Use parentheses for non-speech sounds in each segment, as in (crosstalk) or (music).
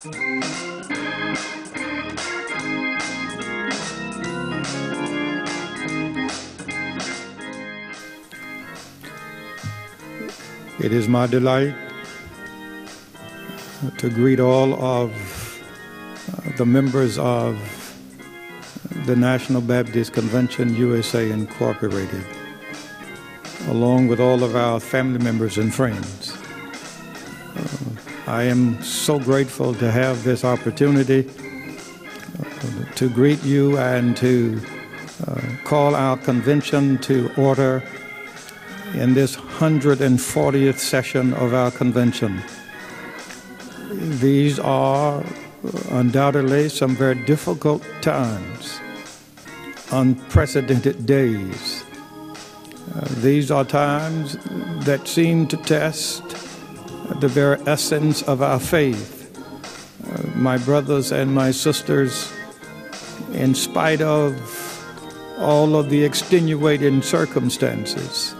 It is my delight to greet all of uh, the members of the National Baptist Convention USA Incorporated, along with all of our family members and friends. I am so grateful to have this opportunity to greet you and to uh, call our convention to order in this 140th session of our convention. These are undoubtedly some very difficult times, unprecedented days. Uh, these are times that seem to test the very essence of our faith. Uh, my brothers and my sisters, in spite of all of the extenuating circumstances,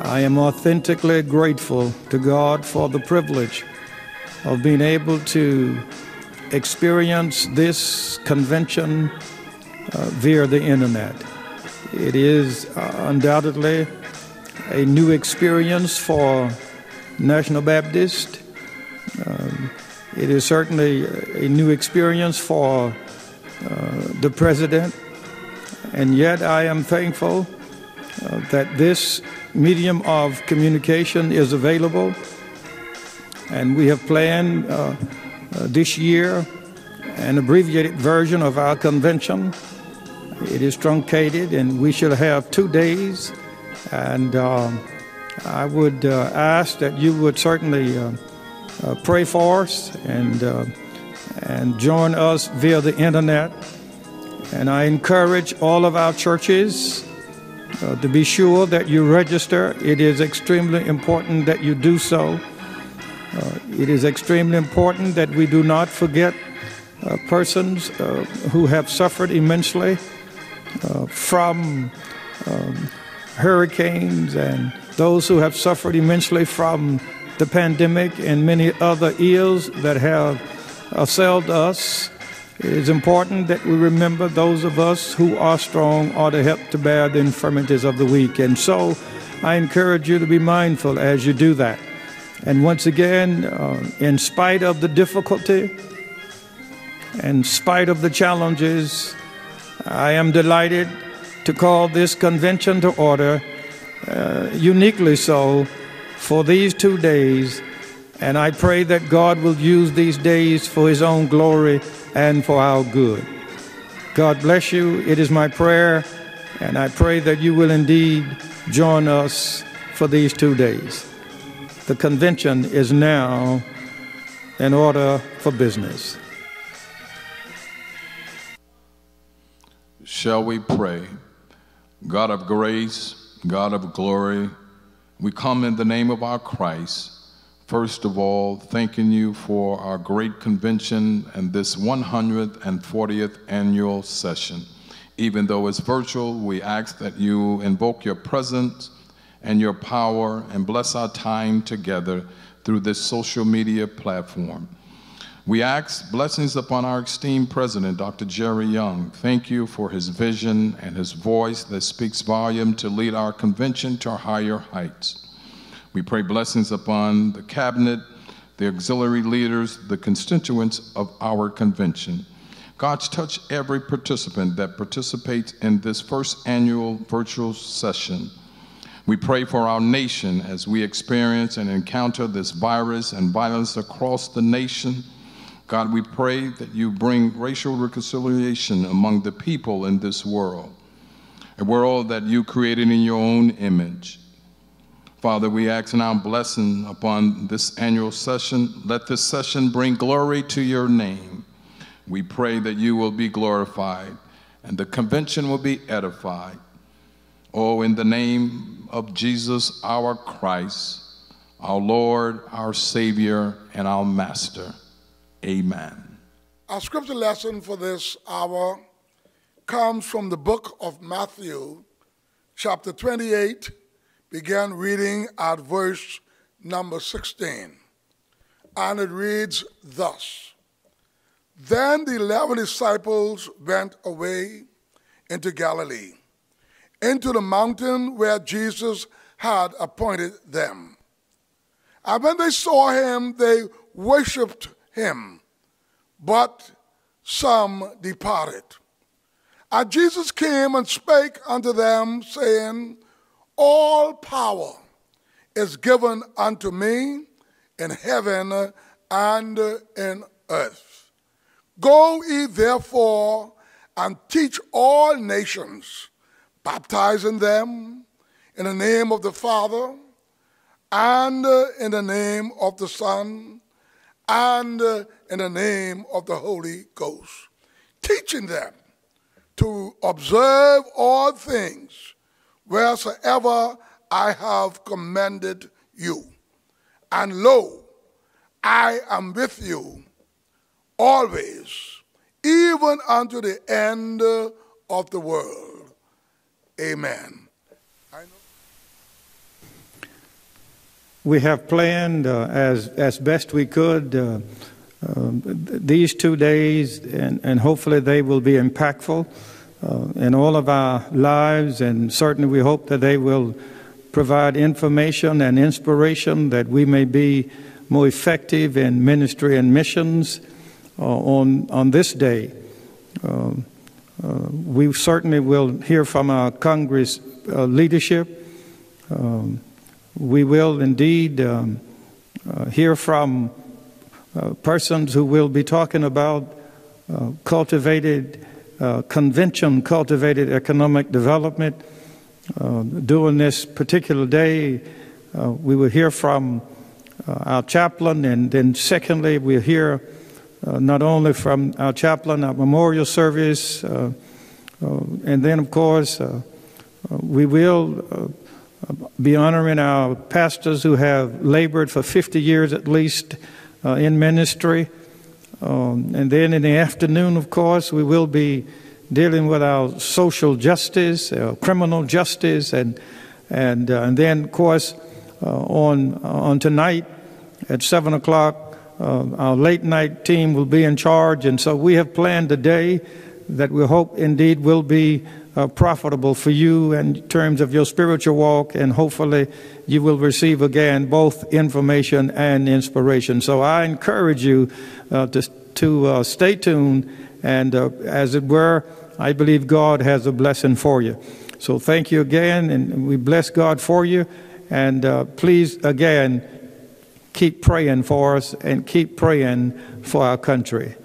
I am authentically grateful to God for the privilege of being able to experience this convention uh, via the internet. It is uh, undoubtedly a new experience for National Baptist. Um, it is certainly a new experience for uh, the president, and yet I am thankful uh, that this medium of communication is available. And we have planned uh, uh, this year an abbreviated version of our convention. It is truncated, and we shall have two days. And uh, I would uh, ask that you would certainly uh, uh, pray for us and, and join us via the internet. And I encourage all of our churches uh, to be sure that you register. It is extremely important that you do so. Uh, it is extremely important that we do not forget uh, persons uh, who have suffered immensely uh, from um, hurricanes and those who have suffered immensely from the pandemic and many other ills that have assailed us. It is important that we remember those of us who are strong are to help to bear the infirmities of the weak. And so I encourage you to be mindful as you do that. And once again, uh, in spite of the difficulty, in spite of the challenges, I am delighted to call this convention to order, uh, uniquely so, for these two days. And I pray that God will use these days for His own glory and for our good. God bless you. It is my prayer, and I pray that you will indeed join us for these two days. The convention is now in order for business. Shall we pray? God of grace, God of glory, we come in the name of our Christ First of all, thanking you for our great convention and this 140th annual session. Even though it's virtual, we ask that you invoke your presence and your power and bless our time together through this social media platform. We ask blessings upon our esteemed president, Dr. Jerry Young. Thank you for his vision and his voice that speaks volume to lead our convention to higher heights. We pray blessings upon the cabinet, the auxiliary leaders, the constituents of our convention. God's touch every participant that participates in this first annual virtual session. We pray for our nation as we experience and encounter this virus and violence across the nation. God, we pray that you bring racial reconciliation among the people in this world, a world that you created in your own image. Father, we ask now blessing upon this annual session. Let this session bring glory to your name. We pray that you will be glorified and the convention will be edified. Oh, in the name of Jesus, our Christ, our Lord, our Savior, and our Master. Amen. Our scripture lesson for this hour comes from the book of Matthew, chapter 28 began reading at verse number 16. and it reads thus Then the eleven disciples went away into Galilee, into the mountain where Jesus had appointed them. And when they saw him, they worshipped him, but some departed. And Jesus came and spake unto them, saying, All power is given unto me in heaven and in earth. Go ye therefore and teach all nations, baptizing them in the name of the Father and in the name of the Son and in the name of the Holy Ghost, teaching them to observe all things wheresoever I have commanded you. And lo, I am with you always, even unto the end of the world. Amen. We have planned uh, as, as best we could uh, um, these two days, and, and hopefully they will be impactful uh, in all of our lives, and certainly we hope that they will provide information and inspiration that we may be more effective in ministry and missions uh, on, on this day. Uh, uh, we certainly will hear from our Congress uh, leadership. Um, we will indeed um, uh, hear from uh, persons who will be talking about cultivated convention, cultivated economic development. Uh, during this particular day, uh, we will hear from uh, our chaplain, and then secondly, we'll hear uh, not only from our chaplain, our memorial service, uh, and then, of course, we will be honoring our pastors who have labored for 50 years at least in ministry. Um, and then in the afternoon, of course, we will be dealing with our social justice, uh, criminal justice, and and uh, and then of course uh, on on tonight at seven o'clock, uh, our late night team will be in charge, and so we have planned a day that we hope indeed will be uh, profitable for you in terms of your spiritual walk, and hopefully you will receive again both information and inspiration. So I encourage you uh, to to stay tuned and, as it were I believe God has a blessing for you. So thank you again, and we bless God for you. And uh, please, again, keep praying for us and keep praying for our country.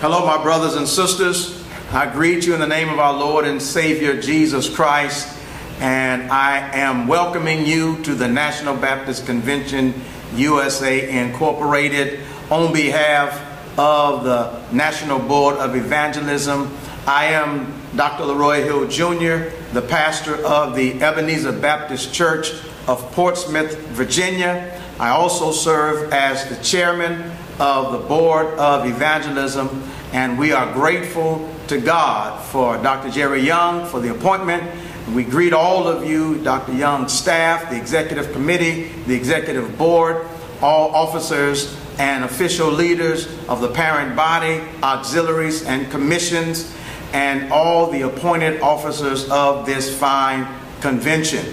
Hello, my brothers and sisters. I greet you in the name of our Lord and Savior Jesus Christ, and I am welcoming you to the National Baptist Convention USA Incorporated on behalf of the National Board of Evangelism. I am Dr. Leroy Hill Jr., the pastor of the Ebenezer Baptist Church of Portsmouth, Virginia. I also serve as the chairman of the Board of Evangelism, and we are grateful to God for Dr. Jerry Young for the appointment. We greet all of you, Dr. Young's staff, the executive committee, the executive board, all officers and official leaders of the parent body, auxiliaries, and commissions, and all the appointed officers of this fine convention.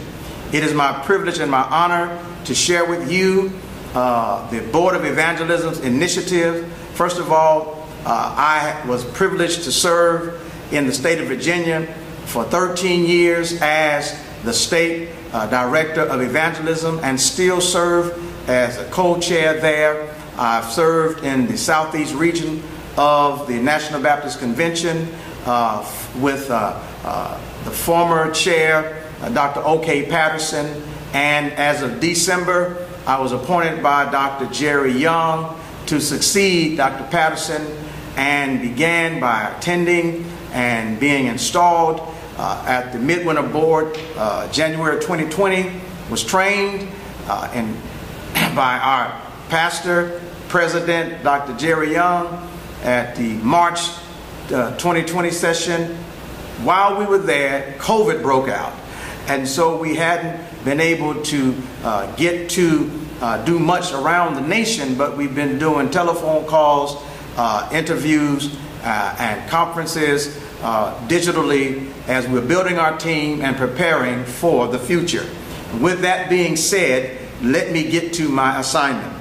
It is my privilege and my honor to share with you uh, the Board of Evangelism's initiative. First of all, I was privileged to serve in the state of Virginia for 13 years as the state uh, director of evangelism and still serve as a co-chair there I've served in the southeast region of the National Baptist Convention uh, with uh, uh, the former chair, uh, Dr. O.K. Patterson, and as of December, I was appointed by Dr. Jerry Young to succeed Dr. Patterson and began by attending and being installed uh, at the Midwinter Board uh, January 2020, was trained in, (clears throat) by our pastor, President Dr. Jerry Young, at the March uh, 2020 session. While we were there, COVID broke out. And so we hadn't been able to uh, get to uh, do much around the nation, but we've been doing telephone calls, uh, interviews, uh, and conferences uh, digitally as we're building our team and preparing for the future. With that being said, let me get to my assignment.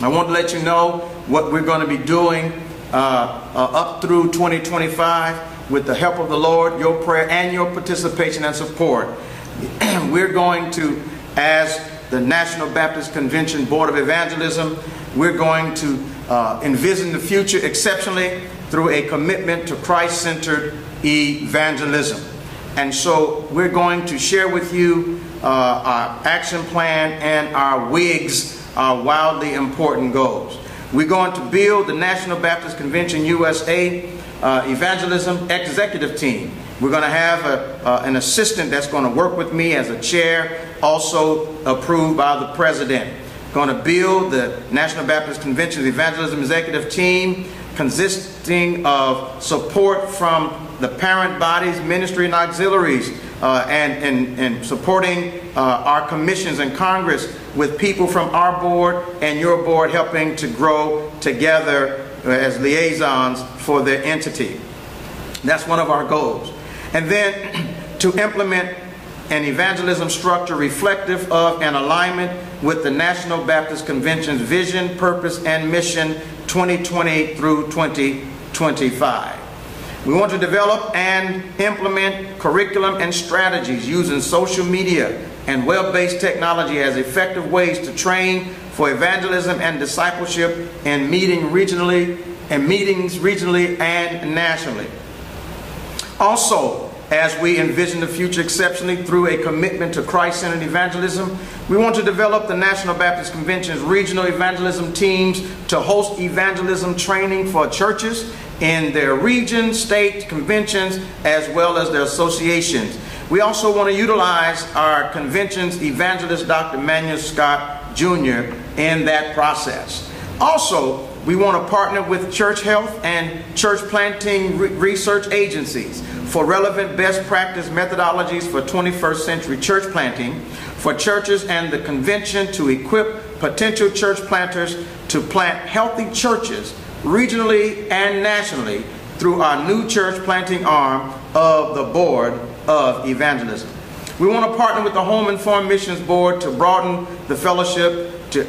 I want to let you know what we're going to be doing uh, uh, up through 2025 with the help of the Lord, your prayer, and your participation and support. (clears throat) we're going to, as the National Baptist Convention Board of Evangelism, we're going to uh, envision the future exceptionally through a commitment to Christ centered evangelism. And so we're going to share with you uh, our action plan and our WIGs, our wildly important goals. We're going to build the National Baptist Convention USA uh, Evangelism Executive Team. We're going to have a, uh, an assistant that's going to work with me as a chair, also approved by the president. Going to build the National Baptist Convention's Evangelism Executive Team consisting of support from the parent bodies, ministry, and auxiliaries, uh, and, and, and supporting uh, our commissions in Congress with people from our board and your board helping to grow together as liaisons for their entity. That's one of our goals. And then (clears throat) to implement an evangelism structure reflective of an alignment with the National Baptist Convention's vision, purpose, and mission 2020 through 2025. We want to develop and implement curriculum and strategies using social media and web-based technology as effective ways to train for evangelism and discipleship and meeting regionally and meetings regionally and nationally. Also, as we envision the future exceptionally through a commitment to Christ-centered evangelism, we want to develop the National Baptist Convention's regional evangelism teams to host evangelism training for churches in their region, state conventions, as well as their associations. We also want to utilize our convention's evangelist, Dr. Manuel Scott Jr., in that process. Also, we want to partner with church health and church planting re research agencies for relevant best practice methodologies for 21st century church planting, for churches and the convention to equip potential church planters to plant healthy churches regionally and nationally through our new church planting arm of the Board of Evangelism. We want to partner with the Home and Foreign Missions Board to broaden the fellowship to,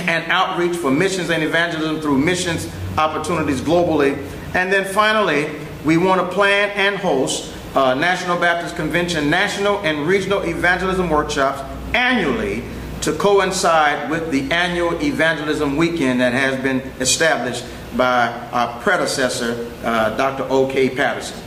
and outreach for missions and evangelism through missions opportunities globally. And then finally, we want to plan and host uh, National Baptist Convention national and regional evangelism workshops annually to coincide with the annual evangelism weekend that has been established by our predecessor, uh, Dr. O.K. Patterson.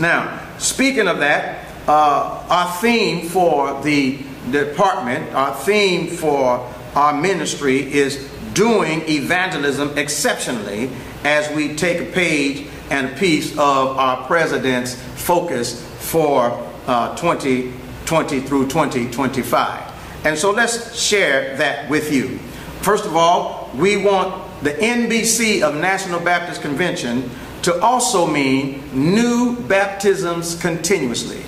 Now, speaking of that, uh, our theme for the department, our theme for our ministry is doing evangelism exceptionally as we take a page and a piece of our president's focus for uh, 2020 through 2025. And so let's share that with you. First of all, we want the NBC of National Baptist Convention to also mean new baptisms continuously.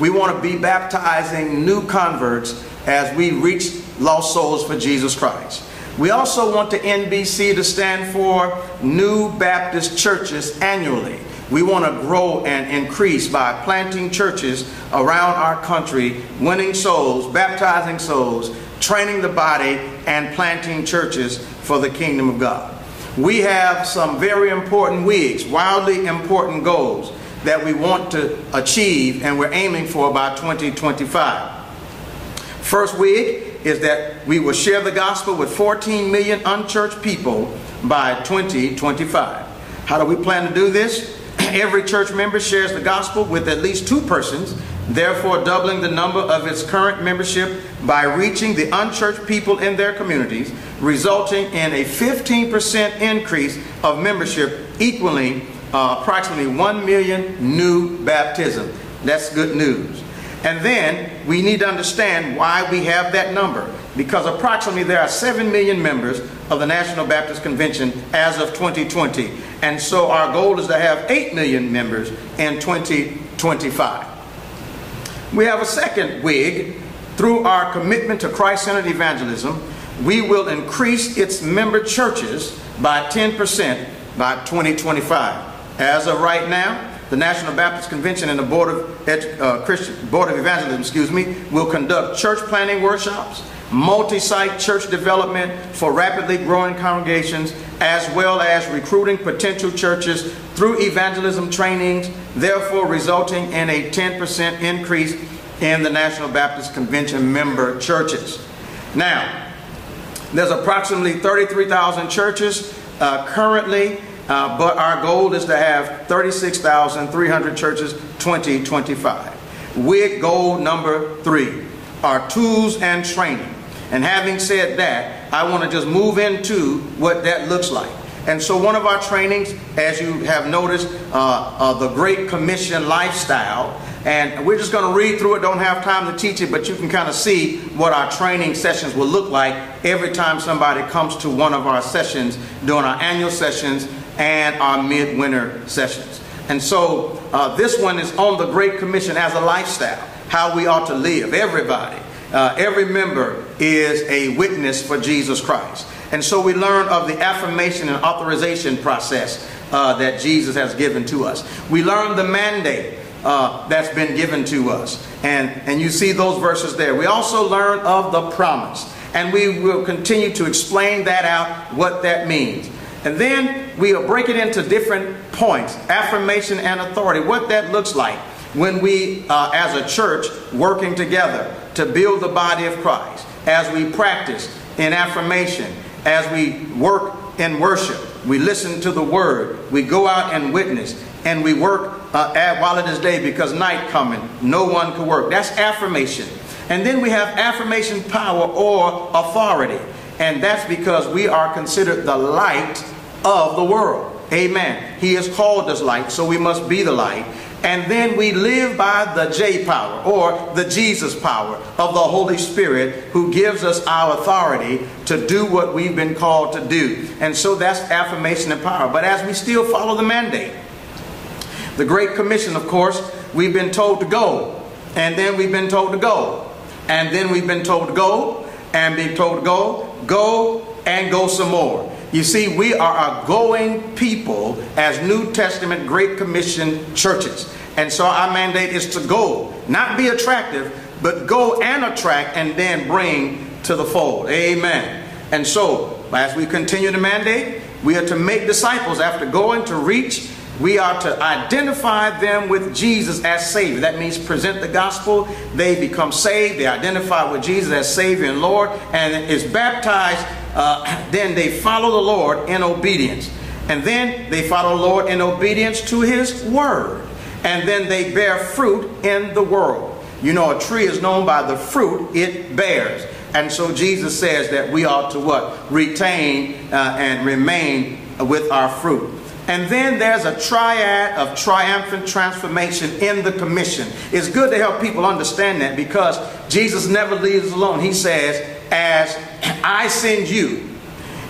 We want to be baptizing new converts as we reach lost souls for Jesus Christ. We also want the NBC to stand for New Baptist Churches annually. We want to grow and increase by planting churches around our country, winning souls, baptizing souls, training the body, and planting churches for the kingdom of God. We have some very important WIGs, wildly important goals that we want to achieve and we're aiming for by 2025. First WIG is that we will share the gospel with 14 million unchurched people by 2025. How do we plan to do this? (clears throat) Every church member shares the gospel with at least two persons, therefore doubling the number of its current membership by reaching the unchurched people in their communities, resulting in a 15% increase of membership equaling uh, approximately 1 million new baptisms. That's good news. And then we need to understand why we have that number. Because approximately there are 7 million members of the National Baptist Convention as of 2020. And so our goal is to have 8 million members in 2025. We have a second WIG through our commitment to Christ-centered evangelism. we will increase its member churches by 10% by 2025. As of right now, the National Baptist Convention and the Board of, Edu- uh, Christian, Board of Evangelism, excuse me, will conduct church planning workshops, multi-site church development for rapidly growing congregations, as well as recruiting potential churches through evangelism trainings, therefore resulting in a 10% increase in the National Baptist Convention member churches. Now, there's approximately 33,000 churches uh, currently, uh, but our goal is to have 36,300 churches 2025. With goal number three, our tools and training. And having said that, I want to just move into what that looks like. And so, one of our trainings, as you have noticed, uh, uh, the Great Commission lifestyle. And we're just going to read through it, don't have time to teach it, but you can kind of see what our training sessions will look like every time somebody comes to one of our sessions during our annual sessions and our midwinter sessions. And so, uh, this one is on the Great Commission as a lifestyle, how we ought to live, everybody. Uh, every member is a witness for Jesus Christ. And so we learn of the affirmation and authorization process uh, that Jesus has given to us. We learn the mandate uh, that's been given to us. And, and you see those verses there. We also learn of the promise. And we will continue to explain that out, what that means. And then we'll break it into different points affirmation and authority, what that looks like when we, uh, as a church, working together to build the body of Christ, as we practice in affirmation, as we work in worship, we listen to the word, we go out and witness, and we work uh, at, while it is day because night coming, no one can work. That's affirmation. And then we have affirmation power or authority. And that's because we are considered the light of the world. Amen. He has called us light, so we must be the light. And then we live by the J power or the Jesus power of the Holy Spirit who gives us our authority to do what we've been called to do. And so that's affirmation and power. But as we still follow the mandate, the Great Commission, of course, we've been told to go. And then we've been told to go. And then we've been told to go and be told to go, go and go some more. You see, we are a going people as New Testament Great Commission churches. And so our mandate is to go, not be attractive, but go and attract and then bring to the fold. Amen. And so, as we continue the mandate, we are to make disciples after going to reach we are to identify them with Jesus as Savior. That means present the gospel. They become saved. They identify with Jesus as Savior and Lord and is baptized. Uh, (clears throat) then they follow the Lord in obedience. And then they follow the Lord in obedience to His Word. And then they bear fruit in the world. You know, a tree is known by the fruit it bears. And so Jesus says that we ought to what? Retain uh, and remain with our fruit. And then there's a triad of triumphant transformation in the commission. It's good to help people understand that because Jesus never leaves alone. He says, As I send you,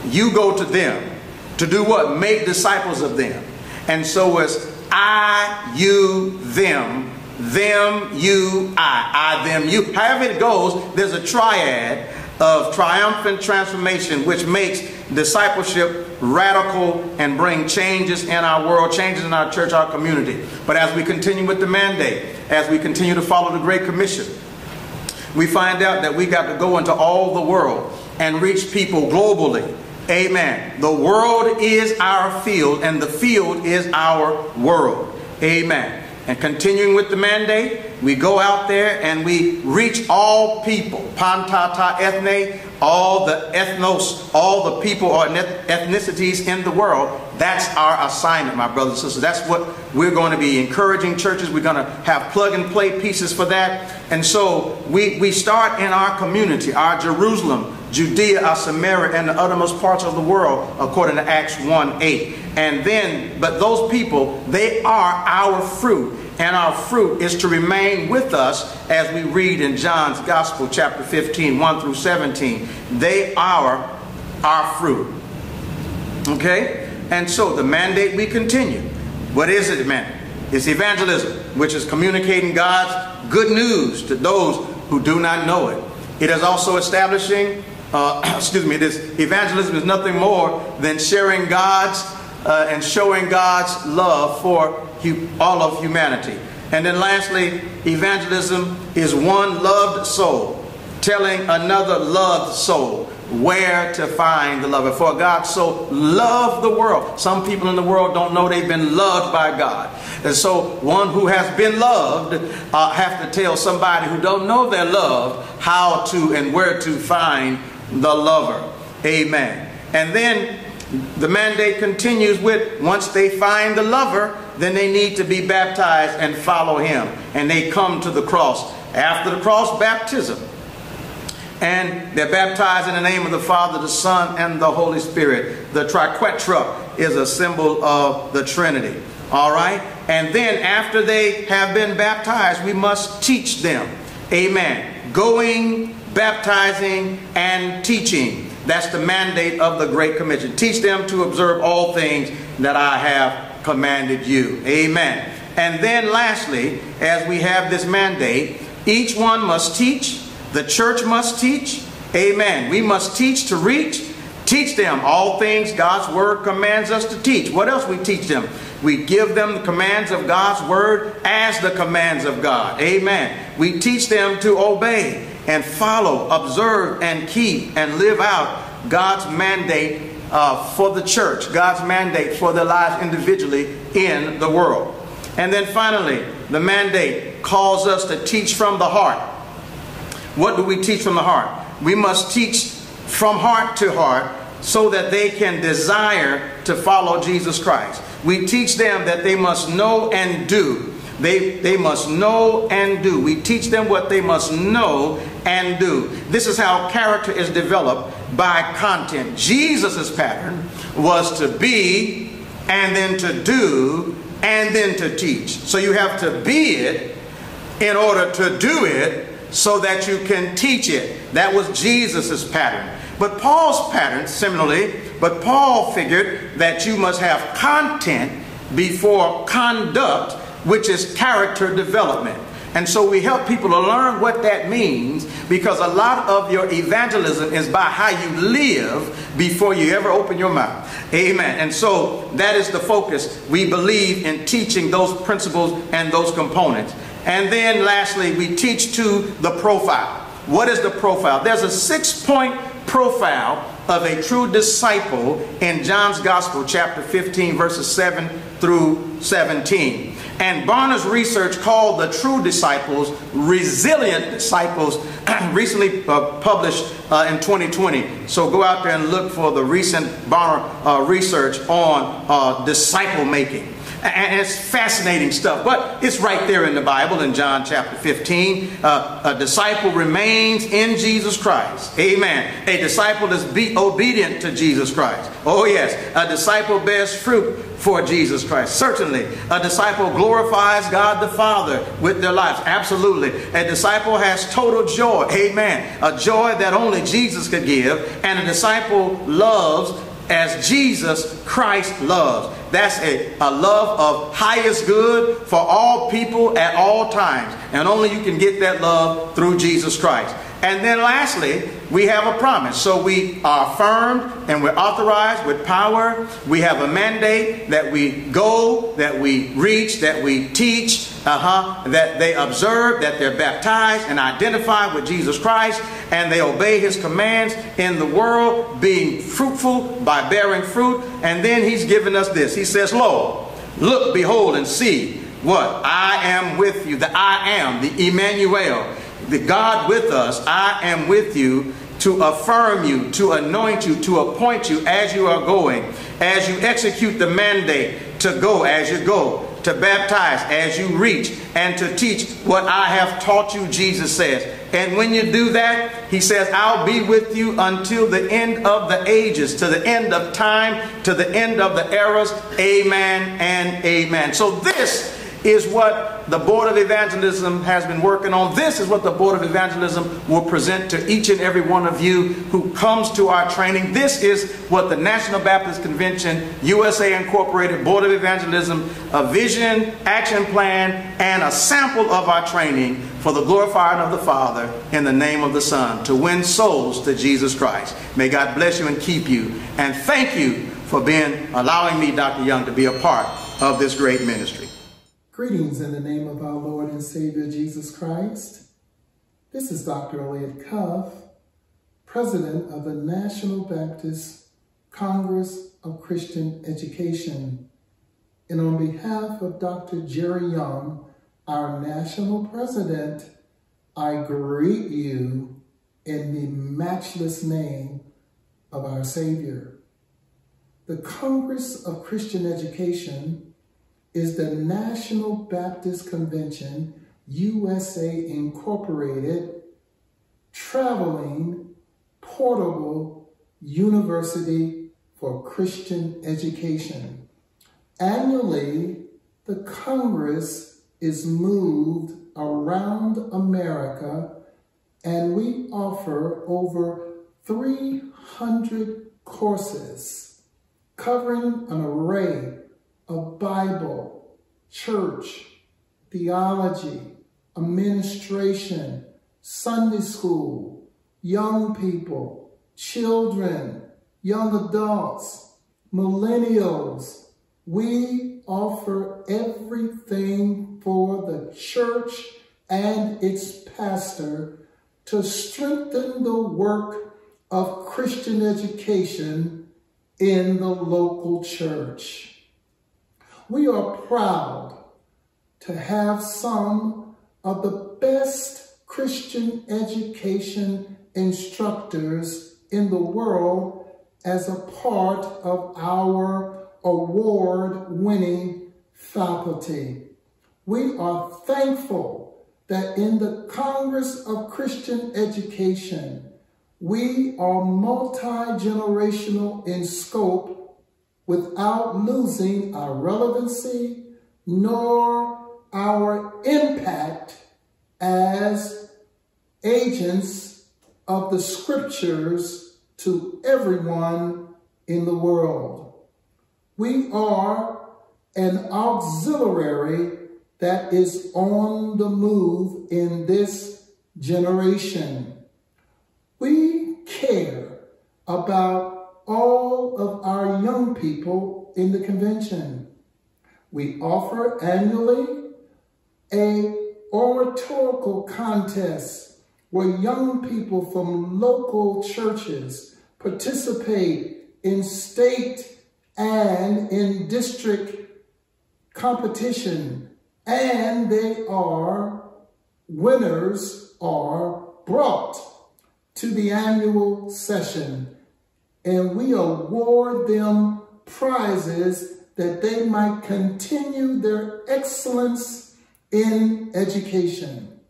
you go to them to do what? Make disciples of them. And so it's I, you, them, them, you, I, I, them, you. However it goes, there's a triad of triumphant transformation which makes discipleship radical and bring changes in our world, changes in our church, our community. But as we continue with the mandate, as we continue to follow the Great Commission, we find out that we got to go into all the world and reach people globally. Amen. The world is our field and the field is our world. Amen. And continuing with the mandate, we go out there and we reach all people, panta ta ethne, all the ethnos, all the people or ethnicities in the world. That's our assignment, my brothers and sisters. That's what we're going to be encouraging churches. We're going to have plug and play pieces for that. And so we, we start in our community, our Jerusalem, Judea, our Samaria, and the uttermost parts of the world, according to Acts 1 8. And then, but those people, they are our fruit. And our fruit is to remain with us as we read in John's Gospel, chapter 15, 1 through 17. They are our fruit. Okay? And so the mandate we continue. What is it, man? It's evangelism, which is communicating God's good news to those who do not know it. It is also establishing uh, (clears throat) excuse me, this evangelism is nothing more than sharing God's uh, and showing God's love for all of humanity. And then lastly, evangelism is one loved soul telling another loved soul where to find the love. For God so loved the world. Some people in the world don't know they've been loved by God. And so one who has been loved uh, have to tell somebody who don't know they're loved how to and where to find the lover. Amen. And then the mandate continues with once they find the lover, then they need to be baptized and follow him. And they come to the cross. After the cross, baptism. And they're baptized in the name of the Father, the Son, and the Holy Spirit. The triquetra is a symbol of the Trinity. All right? And then after they have been baptized, we must teach them. Amen. Going, baptizing, and teaching. That's the mandate of the Great Commission. Teach them to observe all things that I have commanded you. Amen. And then lastly, as we have this mandate, each one must teach, the church must teach. Amen. We must teach to reach. Teach them all things God's word commands us to teach. What else we teach them? We give them the commands of God's word as the commands of God. Amen. We teach them to obey and follow, observe, and keep and live out God's mandate uh, for the church, God's mandate for their lives individually in the world. And then finally, the mandate calls us to teach from the heart. What do we teach from the heart? We must teach from heart to heart so that they can desire to follow Jesus Christ. We teach them that they must know and do. They, they must know and do. We teach them what they must know and do. This is how character is developed by content. Jesus' pattern was to be and then to do and then to teach. So you have to be it in order to do it so that you can teach it. That was Jesus' pattern. But Paul's pattern, similarly, but Paul figured that you must have content before conduct, which is character development. And so we help people to learn what that means because a lot of your evangelism is by how you live before you ever open your mouth. Amen. And so that is the focus. We believe in teaching those principles and those components. And then lastly, we teach to the profile. What is the profile? There's a six point profile of a true disciple in John's Gospel, chapter 15, verses 7 through 17. And Barna's research called the true disciples resilient disciples, (clears throat) recently uh, published uh, in 2020. So go out there and look for the recent Barna uh, research on uh, disciple making. And it's fascinating stuff, but it's right there in the Bible in John chapter 15. Uh, a disciple remains in Jesus Christ. Amen. A disciple is be obedient to Jesus Christ. Oh, yes. A disciple bears fruit for Jesus Christ. Certainly. A disciple glorifies God the Father with their lives. Absolutely. A disciple has total joy. Amen. A joy that only Jesus could give. And a disciple loves as Jesus Christ loves. That's a, a love of highest good for all people at all times. And only you can get that love through Jesus Christ. And then lastly, we have a promise. So we are affirmed and we're authorized with power. We have a mandate that we go, that we reach, that we teach, uh-huh, that they observe, that they're baptized and identified with Jesus Christ, and they obey his commands in the world, being fruitful by bearing fruit. And then he's given us this. He says, Lo, look, behold, and see what? I am with you. The I am, the Emmanuel the God with us, I am with you to affirm you, to anoint you, to appoint you as you are going, as you execute the mandate to go as you go, to baptize as you reach, and to teach what I have taught you, Jesus says. And when you do that, he says, I'll be with you until the end of the ages, to the end of time, to the end of the eras. Amen and amen. So this is what the Board of Evangelism has been working on. This is what the Board of Evangelism will present to each and every one of you who comes to our training. This is what the National Baptist Convention, USA Incorporated Board of Evangelism, a vision, action plan, and a sample of our training for the glorifying of the Father in the name of the Son to win souls to Jesus Christ. May God bless you and keep you. And thank you for being allowing me, Dr. Young, to be a part of this great ministry. Greetings in the name of our Lord and Savior Jesus Christ. This is Dr. Elliott Cuff, President of the National Baptist Congress of Christian Education. And on behalf of Dr. Jerry Young, our national president, I greet you in the matchless name of our Savior. The Congress of Christian Education is the National Baptist Convention, USA Incorporated, traveling portable university for Christian education. Annually, the Congress is moved around America and we offer over 300 courses covering an array of Bible, church, theology, administration, Sunday school, young people, children, young adults, millennials. We offer everything for the church and its pastor to strengthen the work of Christian education in the local church. We are proud to have some of the best Christian education instructors in the world as a part of our award-winning faculty. We are thankful that in the Congress of Christian Education, we are multi-generational in scope without losing our relevancy nor our impact as agents of the scriptures to everyone in the world. We are an auxiliary that is on the move in this generation. We care about all of our young people in the convention. We offer annually a oratorical contest where young people from local churches participate in state and in district competition and they are, winners are brought to the annual session and we award them prizes that they might continue their excellence in education.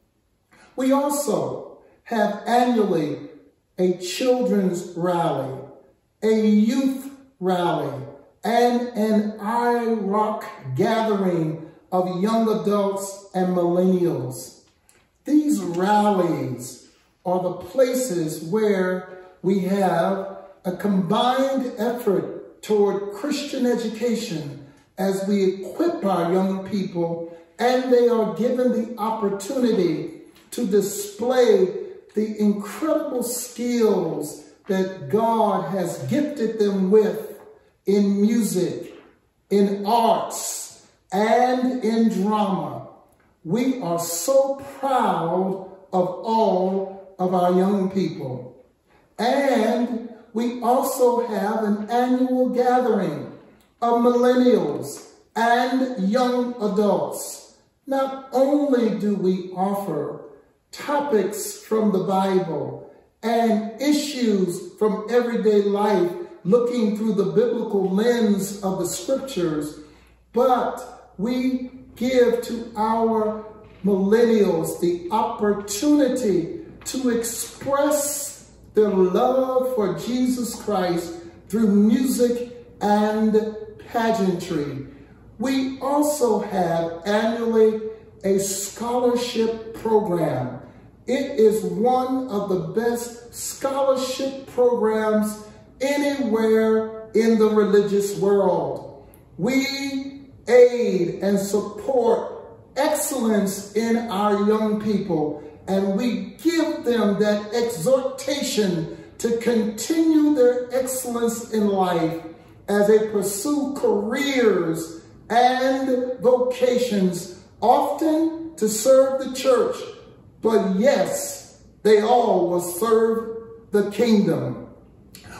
We also have annually a children's rally, a youth rally, and an IROC gathering of young adults and millennials. These rallies are the places where we have a combined effort toward Christian education as we equip our young people and they are given the opportunity to display the incredible skills that God has gifted them with in music, in arts, and in drama. We are so proud of all of our young people. And we also have an annual gathering of millennials and young adults. Not only do we offer topics from the Bible and issues from everyday life looking through the biblical lens of the scriptures, but we give to our millennials the opportunity to express their love for Jesus Christ through music and pageantry. we also have annually a scholarship program. It is one of the best scholarship programs anywhere in the religious world. We aid and support excellence in our young people and we give them that exhortation to continue their excellence in life as they pursue careers and vocations, often to serve the church. But yes, they all will serve the kingdom.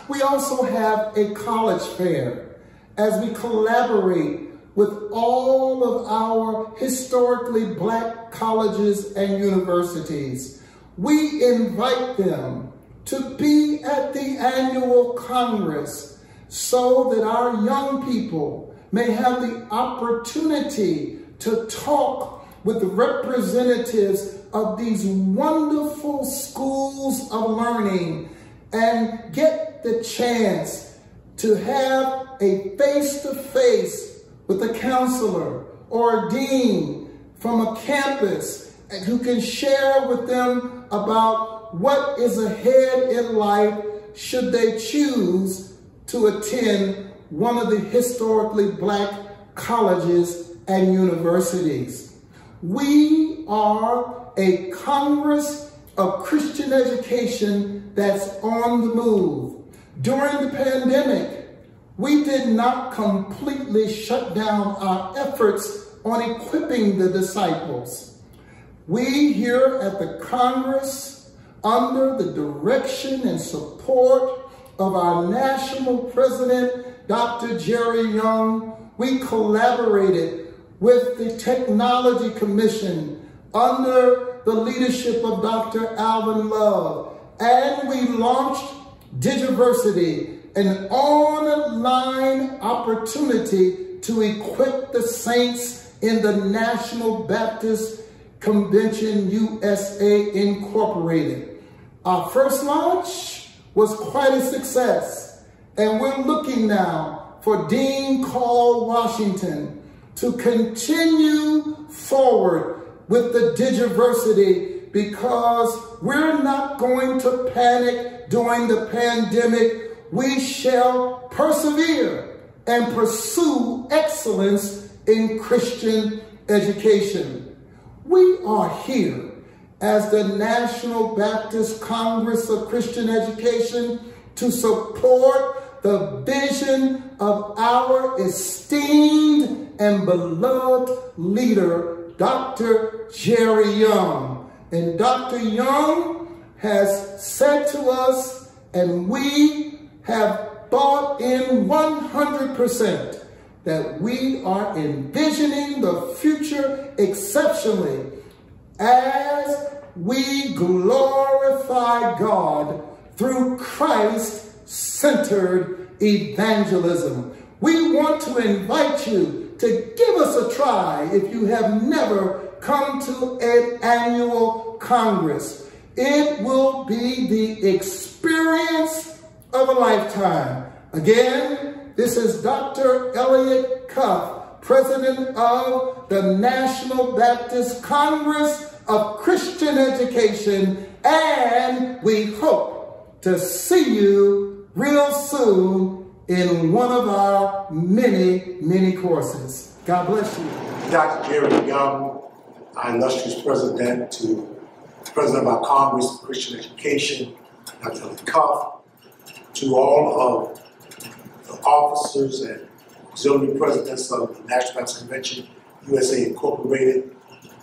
We also have a college fair as we collaborate with all of our historically black colleges and universities. We invite them to be at the annual Congress so that our young people may have the opportunity to talk with representatives of these wonderful schools of learning and get the chance to have a face-to-face with a counselor or a dean from a campus who can share with them about what is ahead in life should they choose to attend one of the historically black colleges and universities. We are a Congress of Christian education that's on the move. During the pandemic, we did not completely shut down our efforts on equipping the disciples. We here at the Congress, under the direction and support of our national president, Dr. Jerry Young, we collaborated with the Technology Commission under the leadership of Dr. Alvin Love, and we launched Digiversity, an online opportunity to equip the saints in the National Baptist Convention USA Incorporated. Our first launch was quite a success, and we're looking now for Dean Carl Washington to continue forward with the Digiversity because we're not going to panic during the pandemic we shall persevere and pursue excellence in Christian education. We are here as the National Baptist Congress of Christian Education to support the vision of our esteemed and beloved leader, Dr. Jerry Young. And Dr. Young has said to us, and we have bought in 100% that we are envisioning the future exceptionally as we glorify God through Christ-centered evangelism. We want to invite you to give us a try if you have never come to an annual Congress. It will be the experience of a lifetime. Again, this is Dr. Elliot Cuff, President of the National Baptist Congress of Christian Education, and we hope to see you real soon in one of our many, many courses. God bless you. Dr. Jerry Young, our illustrious president, to President of our Congress of Christian Education, Dr. Elliott Cuff, to all of the officers and auxiliary presidents of the National Baptist Convention, USA Incorporated.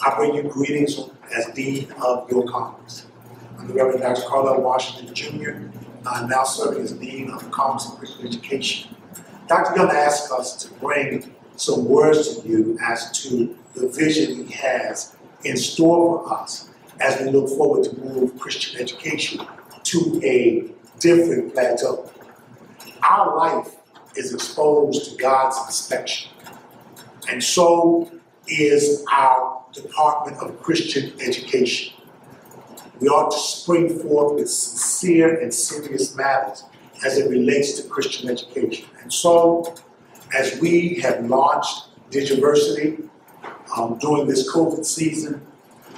I bring you greetings as Dean of your Congress. I'm the Reverend Dr. Carlyle Washington Jr. I'm now serving as Dean of the Congress of Christian Education. Dr. Young asked us to bring some words to you as to the vision he has in store for us as we look forward to move Christian education to a different plateau. Our life is exposed to God's inspection. And so is our Department of Christian Education. We ought to spring forth with sincere and serious matters as it relates to Christian education. And so, as we have launched digiversity um, during this COVID season.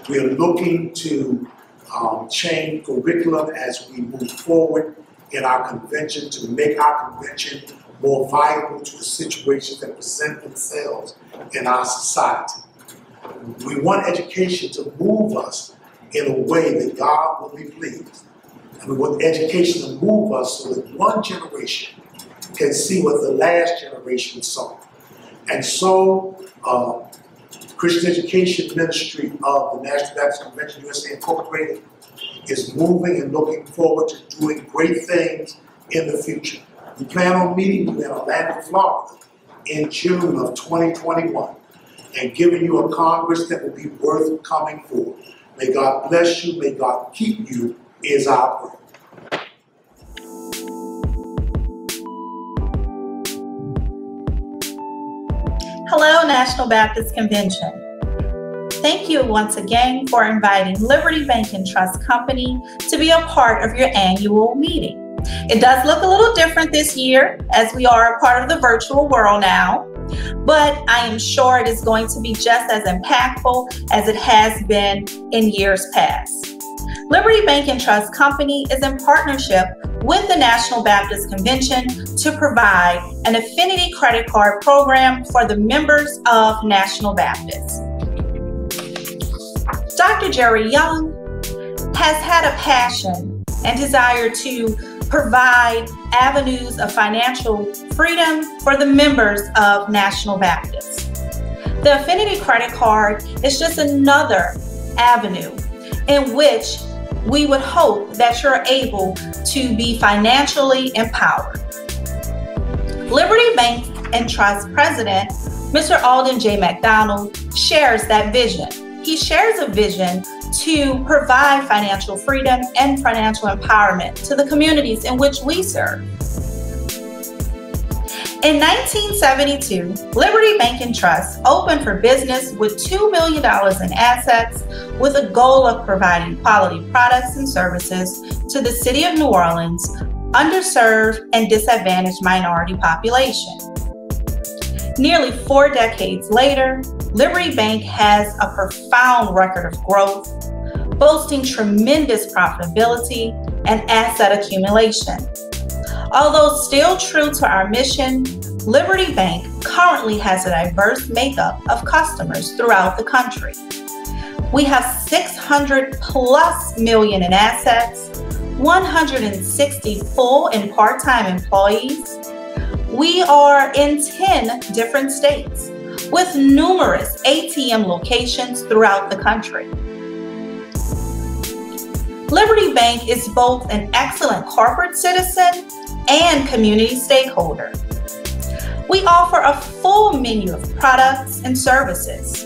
We are looking to um, change curriculum as we move forward in our convention to make our convention more viable to the situations that present themselves in our society. We want education to move us in a way that God will be pleased. And we want education to move us so that one generation can see what the last generation saw. And so, uh, Christian Education Ministry of the National Baptist Convention USA Incorporated is moving and looking forward to doing great things in the future. We plan on meeting you in Orlando, Florida in June of 2021 and giving you a Congress that will be worth coming for. May God bless you, may God keep you, is our prayer. Hello, National Baptist Convention. Thank you once again for inviting Liberty Bank and Trust Company to be a part of your annual meeting. It does look a little different this year as we are a part of the virtual world now, but I am sure it is going to be just as impactful as it has been in years past. Liberty Bank and Trust Company is in partnership with the National Baptist Convention to provide an affinity credit card program for the members of National Baptist. Dr. Jerry Young has had a passion and desire to provide avenues of financial freedom for the members of National Baptist. The Affinity Credit Card is just another avenue in which we would hope that you're able to be financially empowered. Liberty Bank and Trust President, Mr. Alden J. McDonald, shares that vision. He shares a vision to provide financial freedom and financial empowerment to the communities in which we serve. In 1972, Liberty Bank and Trust opened for business with $2 million in assets with a goal of providing quality products and services to the city of New Orleans, underserved and disadvantaged minority population. Nearly four decades later, Liberty Bank has a profound record of growth, boasting tremendous profitability and asset accumulation. Although still true to our mission, Liberty Bank currently has a diverse makeup of customers throughout the country. We have 600 plus million in assets, 160 full and part-time employees. We are in 10 different states with numerous ATM locations throughout the country. Liberty Bank is both an excellent corporate citizen and community stakeholder. We offer a full menu of products and services.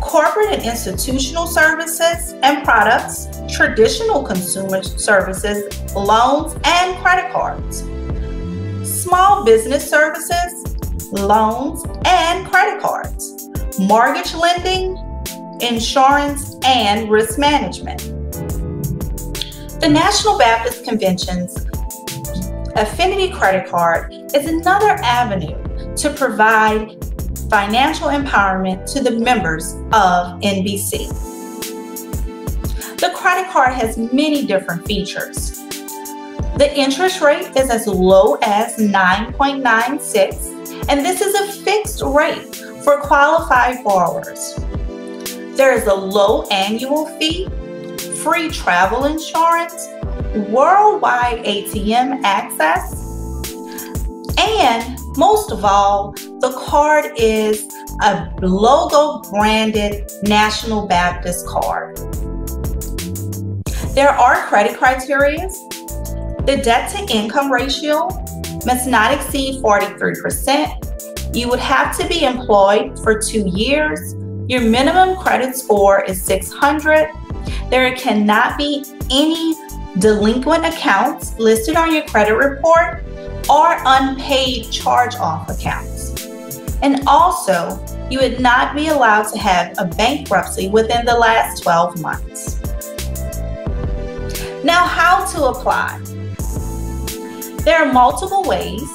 Corporate and institutional services and products, traditional consumer services, loans, and credit cards. Small business services, loans, and credit cards. Mortgage lending, insurance, and risk management. The National Baptist Convention's Affinity Credit Card is another avenue to provide financial empowerment to the members of NBC. The credit card has many different features. The interest rate is as low as 9.96, and this is a fixed rate for qualified borrowers. There is a low annual fee, free travel insurance, worldwide ATM access, and most of all, the card is a logo branded National Baptist card. There are credit criteria. The debt to income ratio must not exceed 43%. You would have to be employed for two years. Your minimum credit score is 600. There cannot be any delinquent accounts listed on your credit report, or unpaid charge off accounts. And also, you would not be allowed to have a bankruptcy within the last 12 months. Now, how to apply? There are multiple ways.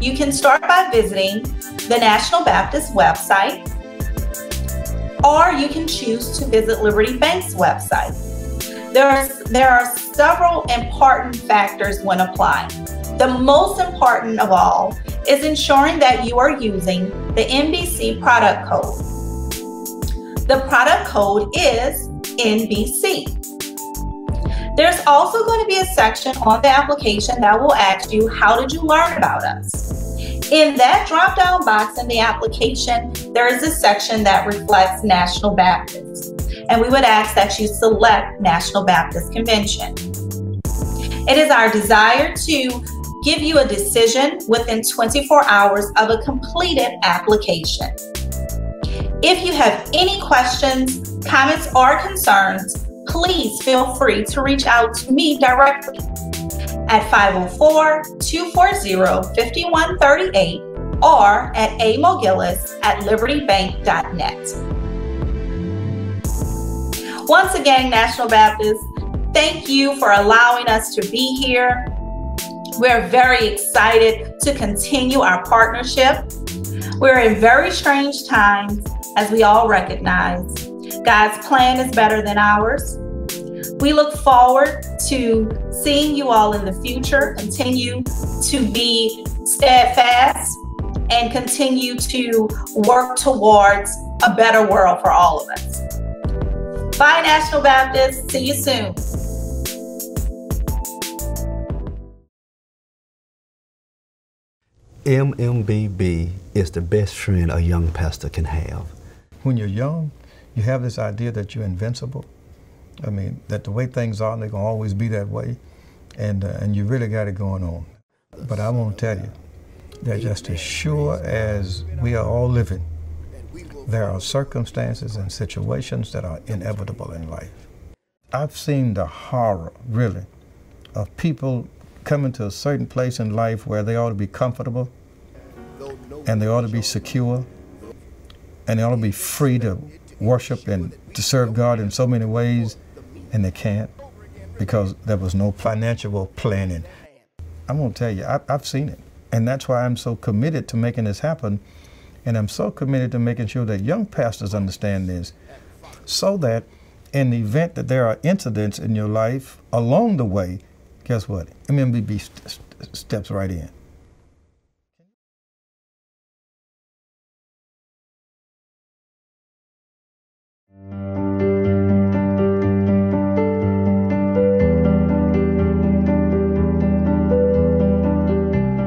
You can start by visiting the National Baptist website, or you can choose to visit Liberty Bank's website. There are, there are several important factors when applying. The most important of all is ensuring that you are using the NBC product code. The product code is NBC. There's also going to be a section on the application that will ask you, how did you learn about us? In that drop down box in the application, there is a section that reflects National Baptist. And we would ask that you select National Baptist Convention. It is our desire to give you a decision within 24 hours of a completed application. If you have any questions, comments, or concerns, please feel free to reach out to me directly at 504 240 5138 or at amogillis at libertybank.net. Once again, National Baptist, thank you for allowing us to be here. We're very excited to continue our partnership. We're in very strange times, as we all recognize. God's plan is better than ours. We look forward to seeing you all in the future. Continue to be steadfast and continue to work towards a better world for all of us. Bye, National Baptist. See you soon. MMBB is the best friend a young pastor can have. When you're young, you have this idea that you're invincible. I mean, that the way things are, they're going to always be that way. And, uh, and you really got it going on. But I want to tell you that just as sure as we are all living, there are circumstances and situations that are inevitable in life. I've seen the horror, really, of people coming to a certain place in life where they ought to be comfortable and they ought to be secure and they ought to be free to worship and to serve God in so many ways, and they can't because there was no financial planning. I'm going to tell you, I, I've seen it. And that's why I'm so committed to making this happen. And I'm so committed to making sure that young pastors understand this so that in the event that there are incidents in your life along the way, guess what? MMBB st steps right in.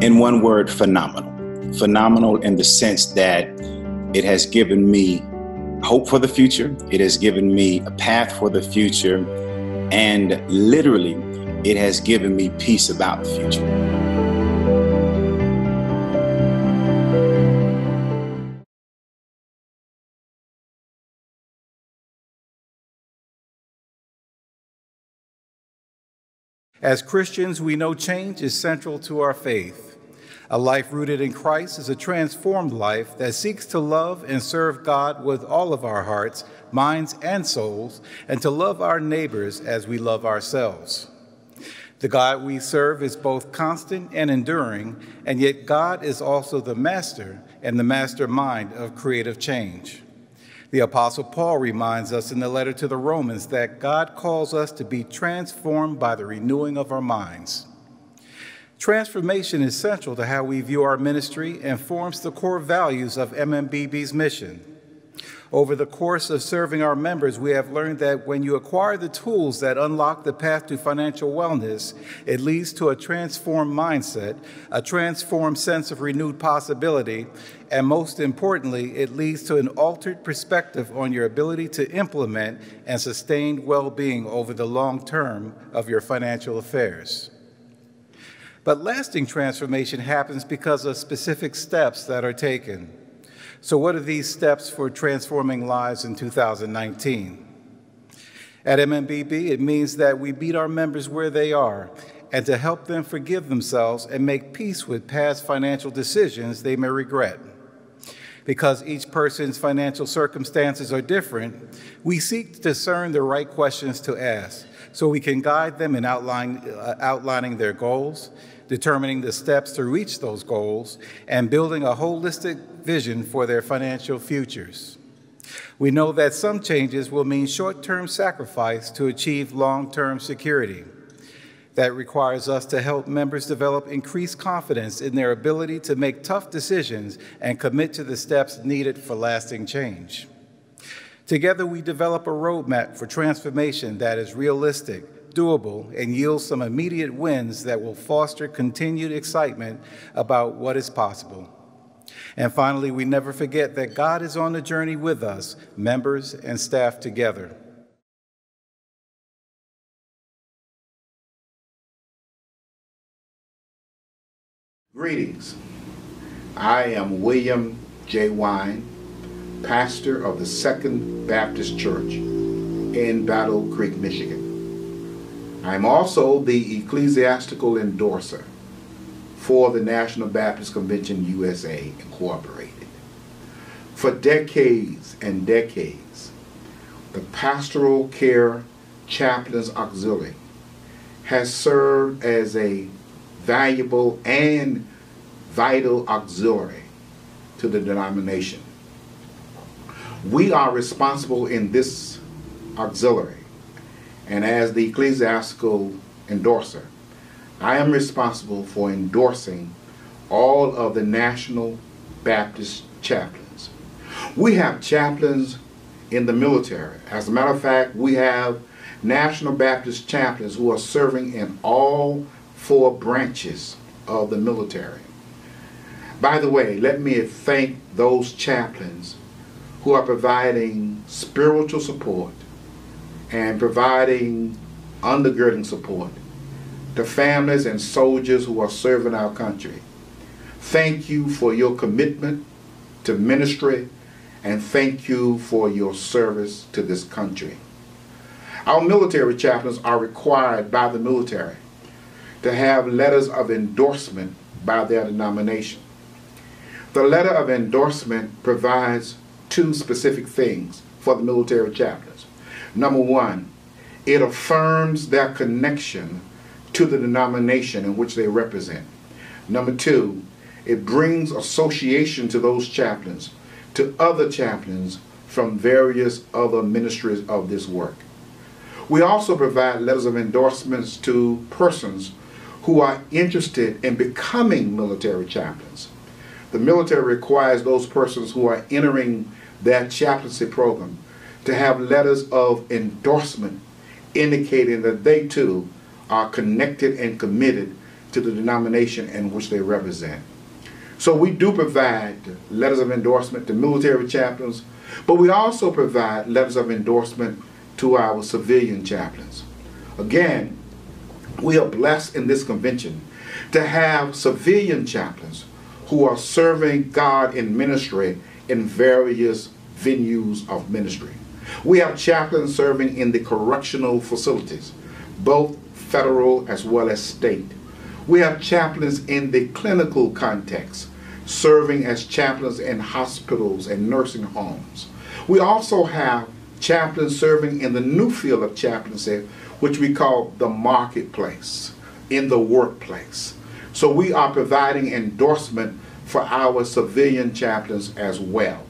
in one word, phenomenal. Phenomenal in the sense that it has given me hope for the future, it has given me a path for the future, and literally, it has given me peace about the future. As Christians, we know change is central to our faith. A life rooted in Christ is a transformed life that seeks to love and serve God with all of our hearts, minds, and souls, and to love our neighbors as we love ourselves. The God we serve is both constant and enduring, and yet God is also the master and the mastermind of creative change. The Apostle Paul reminds us in the letter to the Romans that God calls us to be transformed by the renewing of our minds. Transformation is central to how we view our ministry and forms the core values of MMBB's mission. Over the course of serving our members, we have learned that when you acquire the tools that unlock the path to financial wellness, it leads to a transformed mindset, a transformed sense of renewed possibility, and most importantly, it leads to an altered perspective on your ability to implement and sustain well being over the long term of your financial affairs. But lasting transformation happens because of specific steps that are taken. So, what are these steps for transforming lives in 2019? At MMBB, it means that we meet our members where they are and to help them forgive themselves and make peace with past financial decisions they may regret. Because each person's financial circumstances are different, we seek to discern the right questions to ask so we can guide them in outline, uh, outlining their goals, determining the steps to reach those goals, and building a holistic vision for their financial futures. We know that some changes will mean short term sacrifice to achieve long term security. That requires us to help members develop increased confidence in their ability to make tough decisions and commit to the steps needed for lasting change. Together, we develop a roadmap for transformation that is realistic, doable, and yields some immediate wins that will foster continued excitement about what is possible. And finally, we never forget that God is on the journey with us, members and staff together. Greetings. I am William J. Wine, pastor of the Second Baptist Church in Battle Creek, Michigan. I'm also the ecclesiastical endorser for the National Baptist Convention USA Incorporated. For decades and decades, the Pastoral Care Chaplains Auxiliary has served as a valuable and vital auxiliary to the denomination. We are responsible in this auxiliary, and as the ecclesiastical endorser, I am responsible for endorsing all of the National Baptist chaplains. We have chaplains in the military. As a matter of fact, we have National Baptist chaplains who are serving in all four branches of the military. By the way, let me thank those chaplains who are providing spiritual support and providing undergirding support to families and soldiers who are serving our country. Thank you for your commitment to ministry and thank you for your service to this country. Our military chaplains are required by the military to have letters of endorsement by their denomination. The letter of endorsement provides two specific things for the military chaplains. Number one, it affirms their connection to the denomination in which they represent. Number two, it brings association to those chaplains, to other chaplains from various other ministries of this work. We also provide letters of endorsements to persons who are interested in becoming military chaplains. The military requires those persons who are entering that chaplaincy program to have letters of endorsement indicating that they too are connected and committed to the denomination in which they represent. So we do provide letters of endorsement to military chaplains, but we also provide letters of endorsement to our civilian chaplains. Again, we are blessed in this convention to have civilian chaplains who are serving God in ministry in various venues of ministry. We have chaplains serving in the correctional facilities, both federal as well as state. We have chaplains in the clinical context, serving as chaplains in hospitals and nursing homes. We also have chaplains serving in the new field of chaplaincy which we call the marketplace, in the workplace. So we are providing endorsement for our civilian chaplains as well.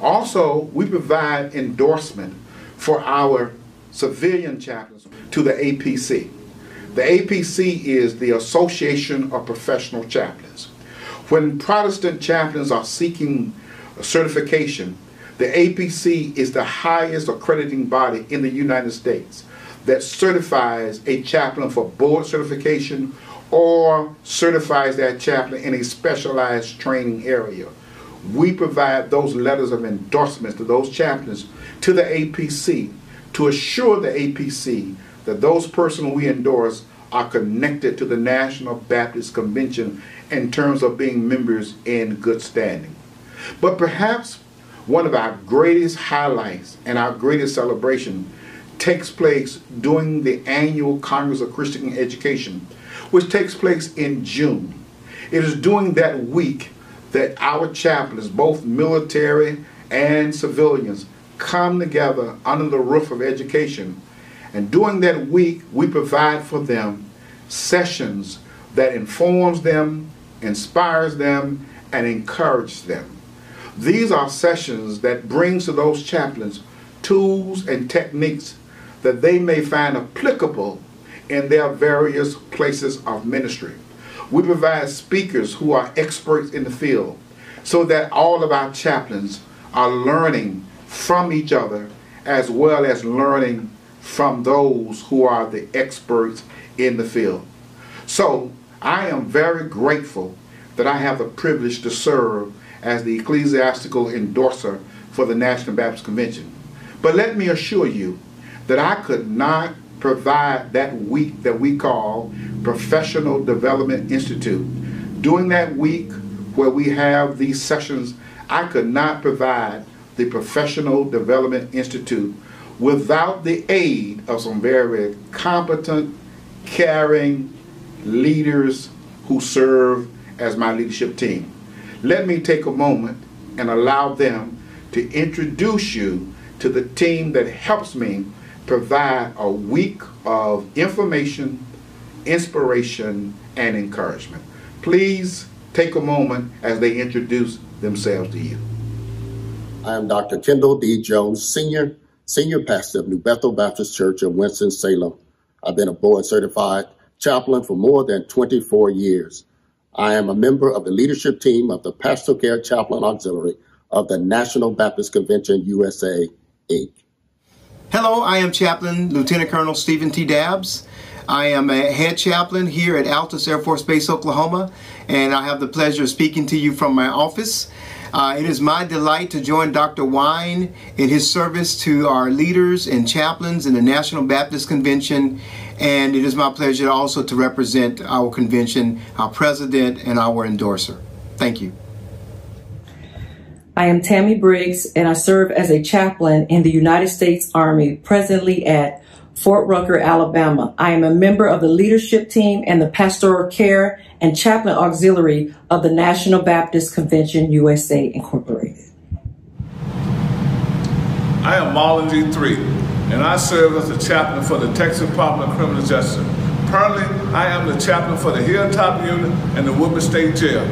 Also, we provide endorsement for our civilian chaplains to the APC. The APC is the Association of Professional Chaplains. When Protestant chaplains are seeking certification, the APC is the highest accrediting body in the United States that certifies a chaplain for board certification or certifies that chaplain in a specialized training area. We provide those letters of endorsement to those chaplains to the APC to assure the APC that those persons we endorse are connected to the National Baptist Convention in terms of being members in good standing. But perhaps one of our greatest highlights and our greatest celebration takes place during the annual Congress of Christian Education, which takes place in June. It is during that week that our chaplains, both military and civilians, come together under the roof of education. And during that week, we provide for them sessions that informs them, inspires them, and encourages them. These are sessions that brings to those chaplains tools and techniques that they may find applicable in their various places of ministry. We provide speakers who are experts in the field so that all of our chaplains are learning from each other as well as learning from those who are the experts in the field. So I am very grateful that I have the privilege to serve as the ecclesiastical endorser for the National Baptist Convention. But let me assure you that I could not provide that week that we call Professional Development Institute. During that week where we have these sessions, I could not provide the Professional Development Institute without the aid of some very competent, caring leaders who serve as my leadership team. Let me take a moment and allow them to introduce you to the team that helps me provide a week of information, inspiration, and encouragement. Please take a moment as they introduce themselves to you. I am Dr. Kendall D. Jones, Senior Senior Pastor of New Bethel Baptist Church of Winston-Salem. I've been a board certified chaplain for more than 24 years. I am a member of the leadership team of the Pastoral Care Chaplain Auxiliary of the National Baptist Convention USA, Inc. Hello, I am Chaplain Lieutenant Colonel Stephen T. Dabbs. I am a head chaplain here at Altus Air Force Base, Oklahoma, and I have the pleasure of speaking to you from my office. Uh, it is my delight to join Dr. Wine in his service to our leaders and chaplains in the National Baptist Convention, and it is my pleasure also to represent our convention, our president, and our endorser. Thank you. I am Tammy Briggs, and I serve as a chaplain in the United States Army, presently at Fort Rucker, Alabama. I am a member of the leadership team and the pastoral care and chaplain auxiliary of the National Baptist Convention USA Incorporated. I am Marlon G. Three, and I serve as the chaplain for the Texas Department of Criminal Justice. Currently, I am the chaplain for the Hilltop Unit and the Woodman State Jail.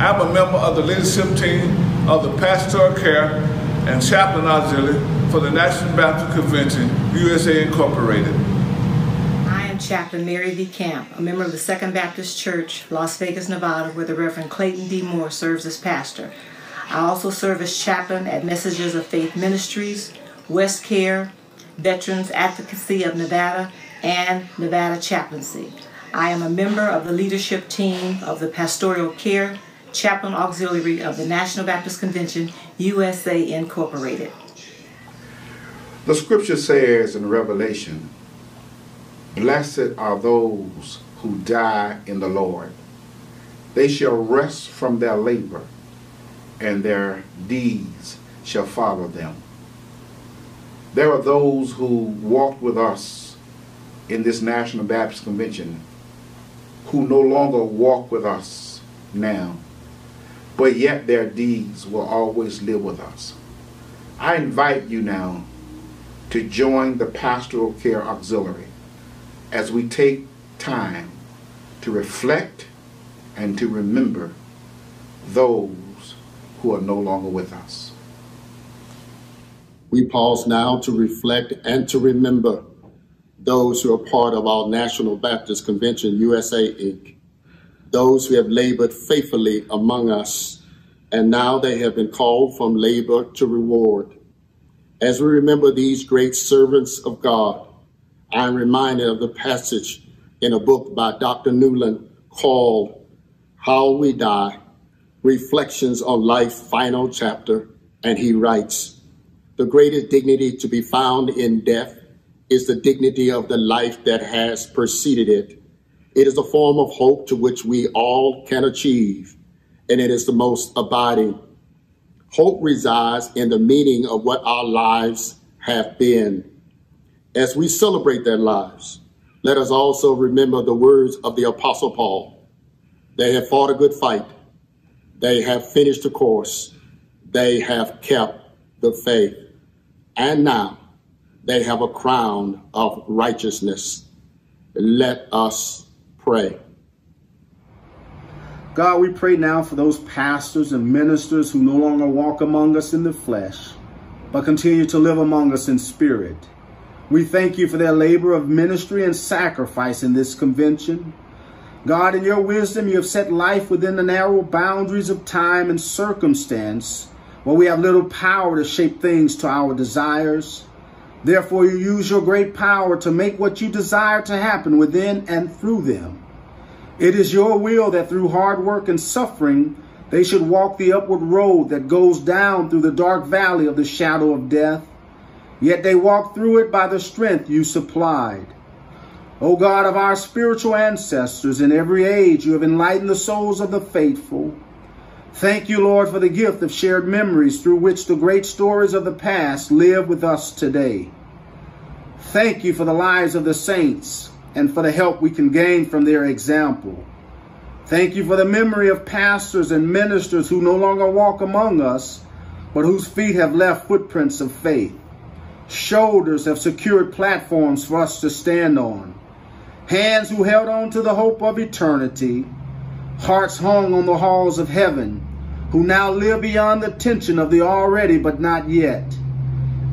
I am a member of the leadership team of the Pastoral Care and Chaplain Auxiliary for the National Baptist Convention, USA Incorporated. I am Chaplain Mary V. Camp, a member of the Second Baptist Church, Las Vegas, Nevada, where the Reverend Clayton D. Moore serves as pastor. I also serve as chaplain at Messages of Faith Ministries, West Care, Veterans Advocacy of Nevada, and Nevada Chaplaincy. I am a member of the leadership team of the Pastoral Care Chaplain Auxiliary of the National Baptist Convention, USA Incorporated. The scripture says in Revelation, Blessed are those who die in the Lord. They shall rest from their labor, and their deeds shall follow them. There are those who walked with us in this National Baptist Convention who no longer walk with us now, but yet their deeds will always live with us. I invite you now to join the Pastoral Care Auxiliary as we take time to reflect and to remember those who are no longer with us. We pause now to reflect and to remember those who are part of our National Baptist Convention USA Inc., those who have labored faithfully among us, and now they have been called from labor to reward. As we remember these great servants of God, I'm reminded of the passage in a book by Dr. Nuland called How We Die, Reflections on Life's Final Chapter, and he writes, The greatest dignity to be found in death is the dignity of the life that has preceded it. It is a form of hope to which we all can achieve, and it is the most abiding. Hope resides in the meaning of what our lives have been. As we celebrate their lives, let us also remember the words of the Apostle Paul. They have fought a good fight. They have finished the course. They have kept the faith. And now they have a crown of righteousness. Let us pray. God, we pray now for those pastors and ministers who no longer walk among us in the flesh, but continue to live among us in spirit. We thank you for their labor of ministry and sacrifice in this convention. God, in your wisdom, you have set life within the narrow boundaries of time and circumstance where we have little power to shape things to our desires. Therefore, you use your great power to make what you desire to happen within and through them. It is your will that through hard work and suffering, they should walk the upward road that goes down through the dark valley of the shadow of death. Yet they walk through it by the strength you supplied. O God of our spiritual ancestors, in every age you have enlightened the souls of the faithful. Thank you, Lord, for the gift of shared memories through which the great stories of the past live with us today. Thank you for the lives of the saints and for the help we can gain from their example. Thank you for the memory of pastors and ministers who no longer walk among us, but whose feet have left footprints of faith. Shoulders have secured platforms for us to stand on. Hands who held on to the hope of eternity. Hearts hung on the halls of heaven, who now live beyond the tension of the already but not yet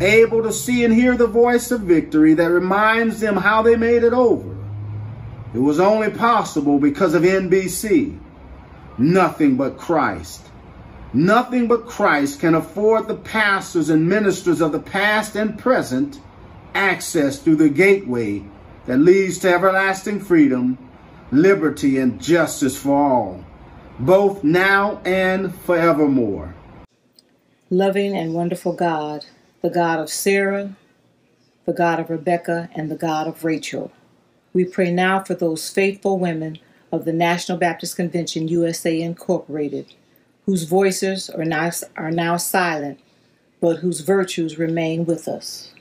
able to see and hear the voice of victory that reminds them how they made it over. It was only possible because of NBC. Nothing but Christ. Nothing but Christ can afford the pastors and ministers of the past and present access through the gateway that leads to everlasting freedom, liberty, and justice for all, both now and forevermore. Loving and wonderful God, the God of Sarah, the God of Rebecca, and the God of Rachel. We pray now for those faithful women of the National Baptist Convention USA Incorporated, whose voices are now, are now silent, but whose virtues remain with us.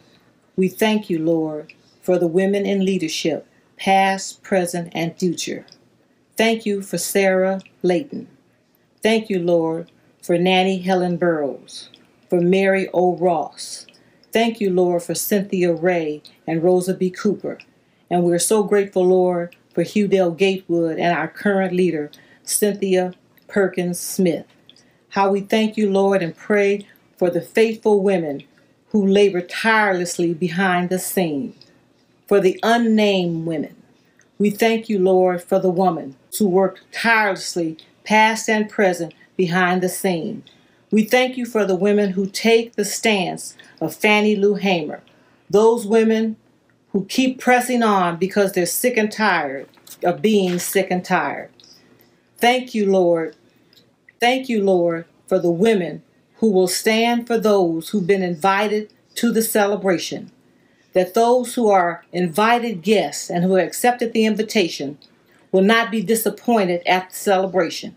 We thank you, Lord, for the women in leadership, past, present, and future. Thank you for Sarah Layten. Thank you, Lord, for Nannie Helen Burroughs for Mary O. Ross. Thank you, Lord, for Cynthia Ray and Rosa B. Cooper. And we're so grateful, Lord, for Hugh Dale Gatewood and our current leader, Cynthia Perkins Smith. How we thank you, Lord, and pray for the faithful women who labor tirelessly behind the scene, for the unnamed women. We thank you, Lord, for the woman who worked tirelessly, past and present, behind the scene. We thank you for the women who take the stance of Fannie Lou Hamer, those women who keep pressing on because they're sick and tired of being sick and tired. Thank you, Lord. Thank you, Lord, for the women who will stand for those who've been invited to the celebration. That those who are invited guests and who have accepted the invitation will not be disappointed at the celebration.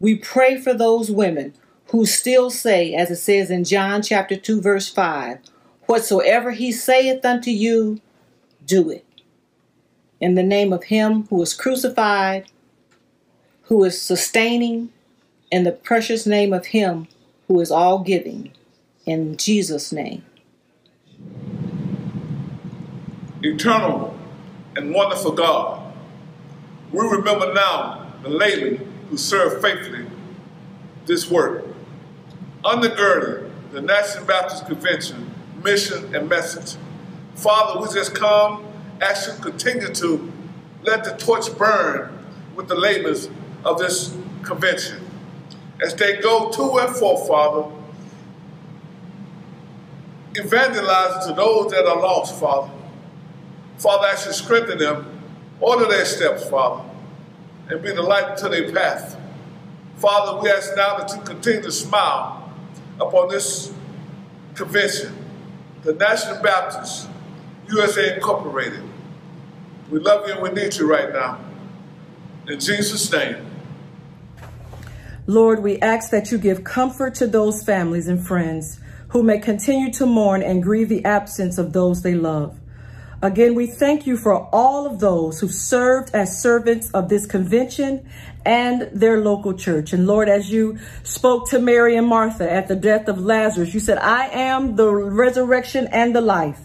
We pray for those women who still say, as it says in John chapter 2, verse 5, Whatsoever he saith unto you, do it. In the name of him who is crucified, who is sustaining, in the precious name of him who is all giving. In Jesus' name. Eternal and wonderful God, we remember now the laymen who served faithfully this work undergirding the National Baptist Convention mission and message. Father, we just come, ask you continue to let the torch burn with the labors of this convention. As they go to and fro, Father, evangelize to those that are lost, Father. Father, ask you strengthen them, order their steps, Father, and be the light to their path. Father, we ask now that you continue to smile upon this convention, the National Baptist USA Incorporated. We love you and we need you right now. In Jesus' name. Lord, we ask that you give comfort to those families and friends who may continue to mourn and grieve the absence of those they love. Again, we thank you for all of those who served as servants of this convention and their local church. And Lord, as you spoke to Mary and Martha at the death of Lazarus, you said, I am the resurrection and the life.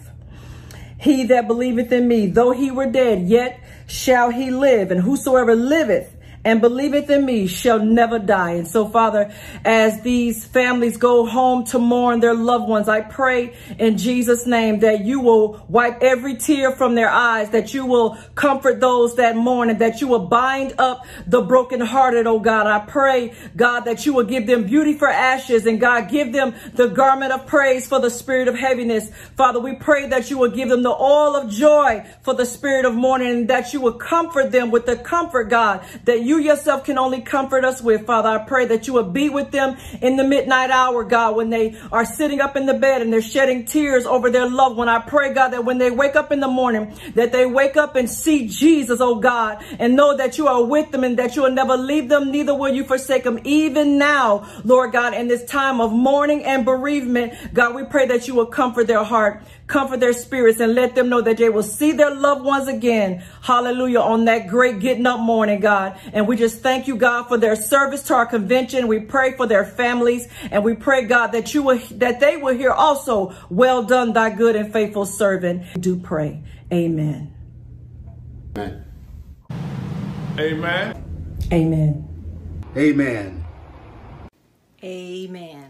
He that believeth in me, though he were dead, yet shall he live. And whosoever liveth and believeth in me shall never die. And so, Father, as these families go home to mourn their loved ones, I pray in Jesus' name that you will wipe every tear from their eyes, that you will comfort those that mourn, and that you will bind up the brokenhearted, oh God. I pray, God, that you will give them beauty for ashes, and God, give them the garment of praise for the spirit of heaviness. Father, we pray that you will give them the oil of joy for the spirit of mourning, and that you will comfort them with the comfort, God, that you yourself can only comfort us with. Father, I pray that you will be with them in the midnight hour, God, when they are sitting up in the bed and they're shedding tears over their loved one. I pray, God, that when they wake up in the morning, that they wake up and see Jesus, oh God, and know that you are with them and that you will never leave them, neither will you forsake them. Even now, Lord God, in this time of mourning and bereavement, God, we pray that you will comfort their heart comfort their spirits and let them know that they will see their loved ones again. Hallelujah. On that great getting up morning, God. And we just thank you, God, for their service to our convention. We pray for their families and we pray, God, that you will, that they will hear also, well done, thy good and faithful servant. do pray. Amen. Amen. Amen. Amen. Amen. Amen.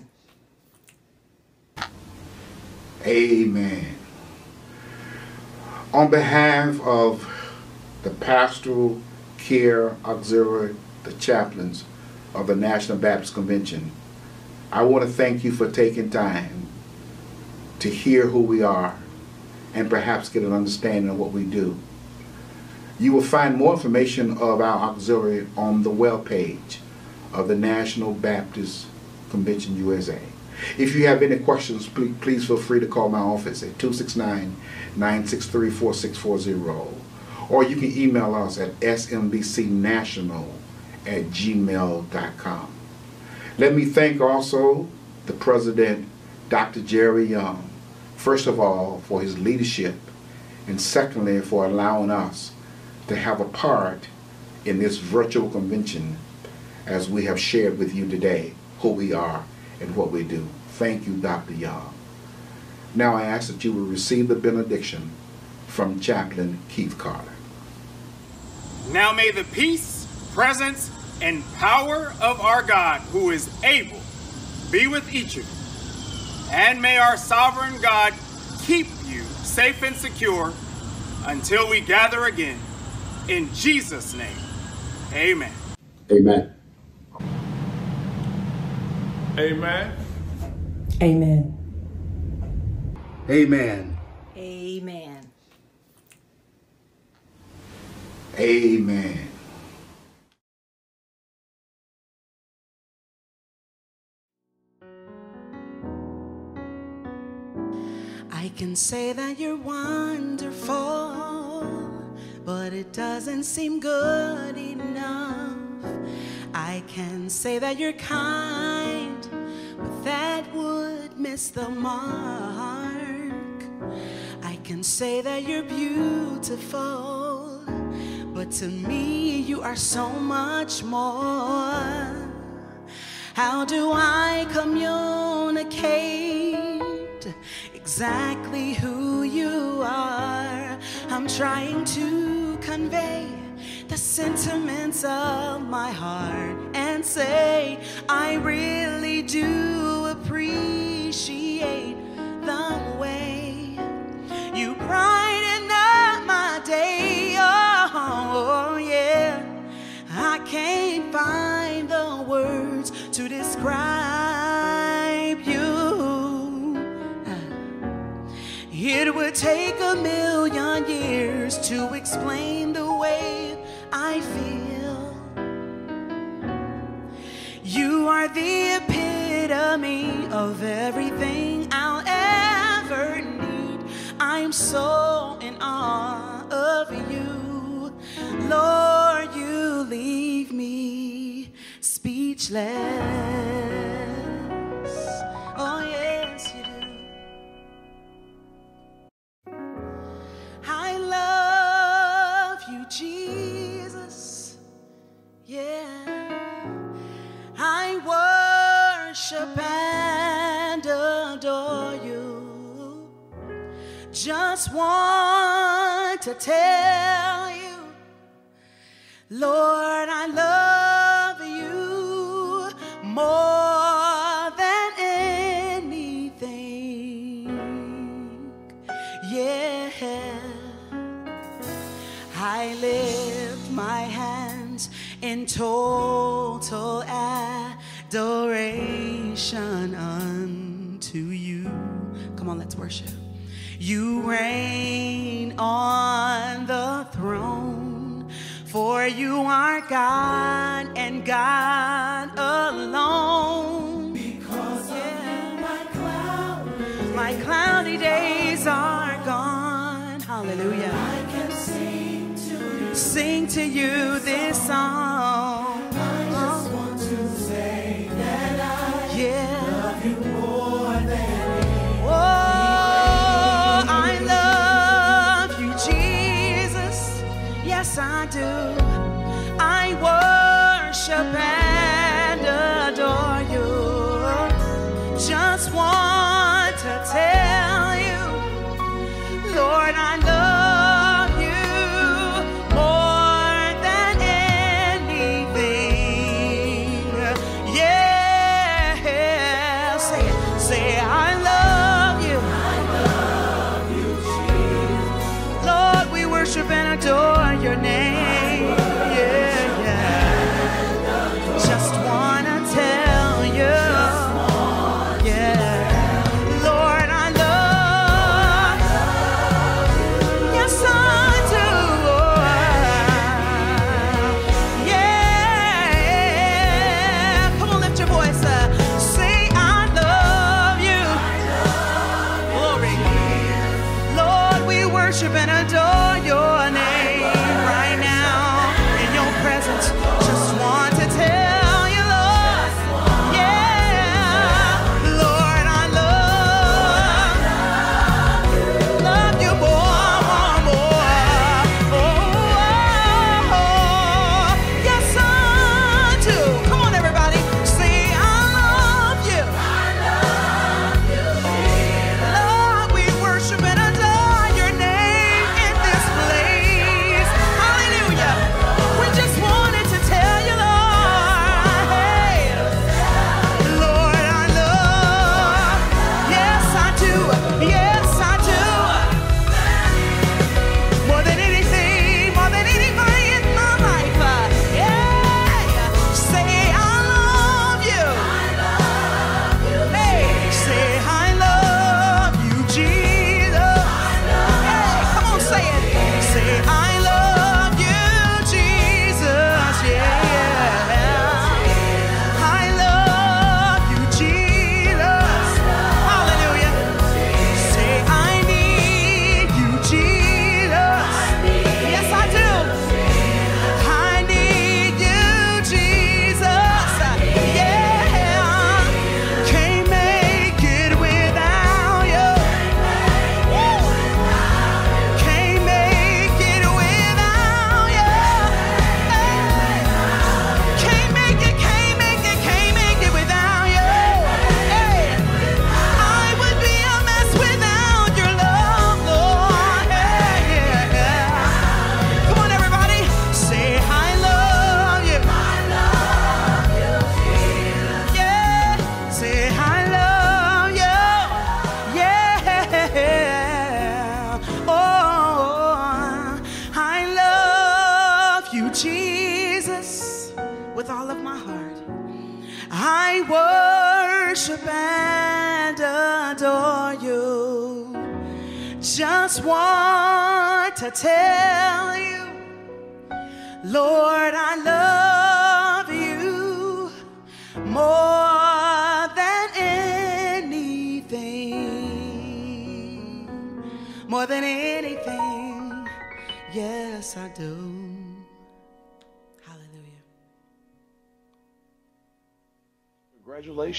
Amen. On behalf of the pastoral care auxiliary, the chaplains of the National Baptist Convention, I want to thank you for taking time to hear who we are and perhaps get an understanding of what we do. You will find more information of our auxiliary on the web page of the National Baptist Convention USA. If you have any questions, please feel free to call my office at 269-963-4640. Or you can email us at smbcnational at gmail.com. Let me thank also the President, Dr. Jerry Young, first of all, for his leadership, and secondly, for allowing us to have a part in this virtual convention as we have shared with you today who we are and what we do. Thank you, Dr. Young. Now I ask that you will receive the benediction from Chaplain Keith Carter. Now may the peace, presence, and power of our God, who is able, be with each of you. And may our sovereign God keep you safe and secure until we gather again. In Jesus' name, amen. Amen. Amen. Amen. Amen. Amen. Amen. I can say that you're wonderful, but it doesn't seem good enough. I can say that you're kind, but that would miss the mark. I can say that you're beautiful, but to me, you are so much more. How do I communicate exactly who you are? I'm trying to convey the sentiments of my heart and say, I really do appreciate the way you brighten up my day. Oh, yeah. I can't find the words to describe you. It would take a million years to explain the way I feel. You are the epitome of everything I'll ever need. I'm so in awe of you. Lord, you leave me speechless. To tell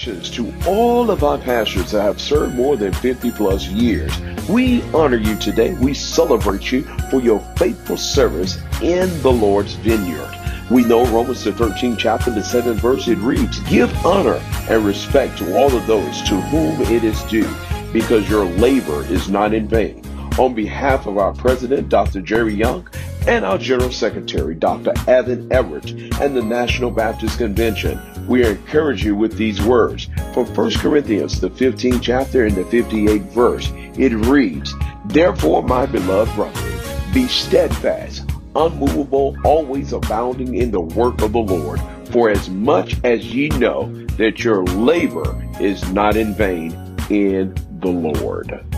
Congratulations to all of our pastors that have served more than 50 plus years. We honor you today. We celebrate you for your faithful service in the Lord's vineyard. We know Romans the 13th chapter, the seventh verse, it reads, Give honor and respect to all of those to whom it is due, because your labor is not in vain. On behalf of our president, Dr. Jerry Young, and our General Secretary, Dr. Evan Everett, and the National Baptist Convention. We encourage you with these words from 1 Corinthians, the 15th chapter and the 58th verse. It reads, Therefore, my beloved brethren, be steadfast, unmovable, always abounding in the work of the Lord, for as much as ye know that your labor is not in vain in the Lord.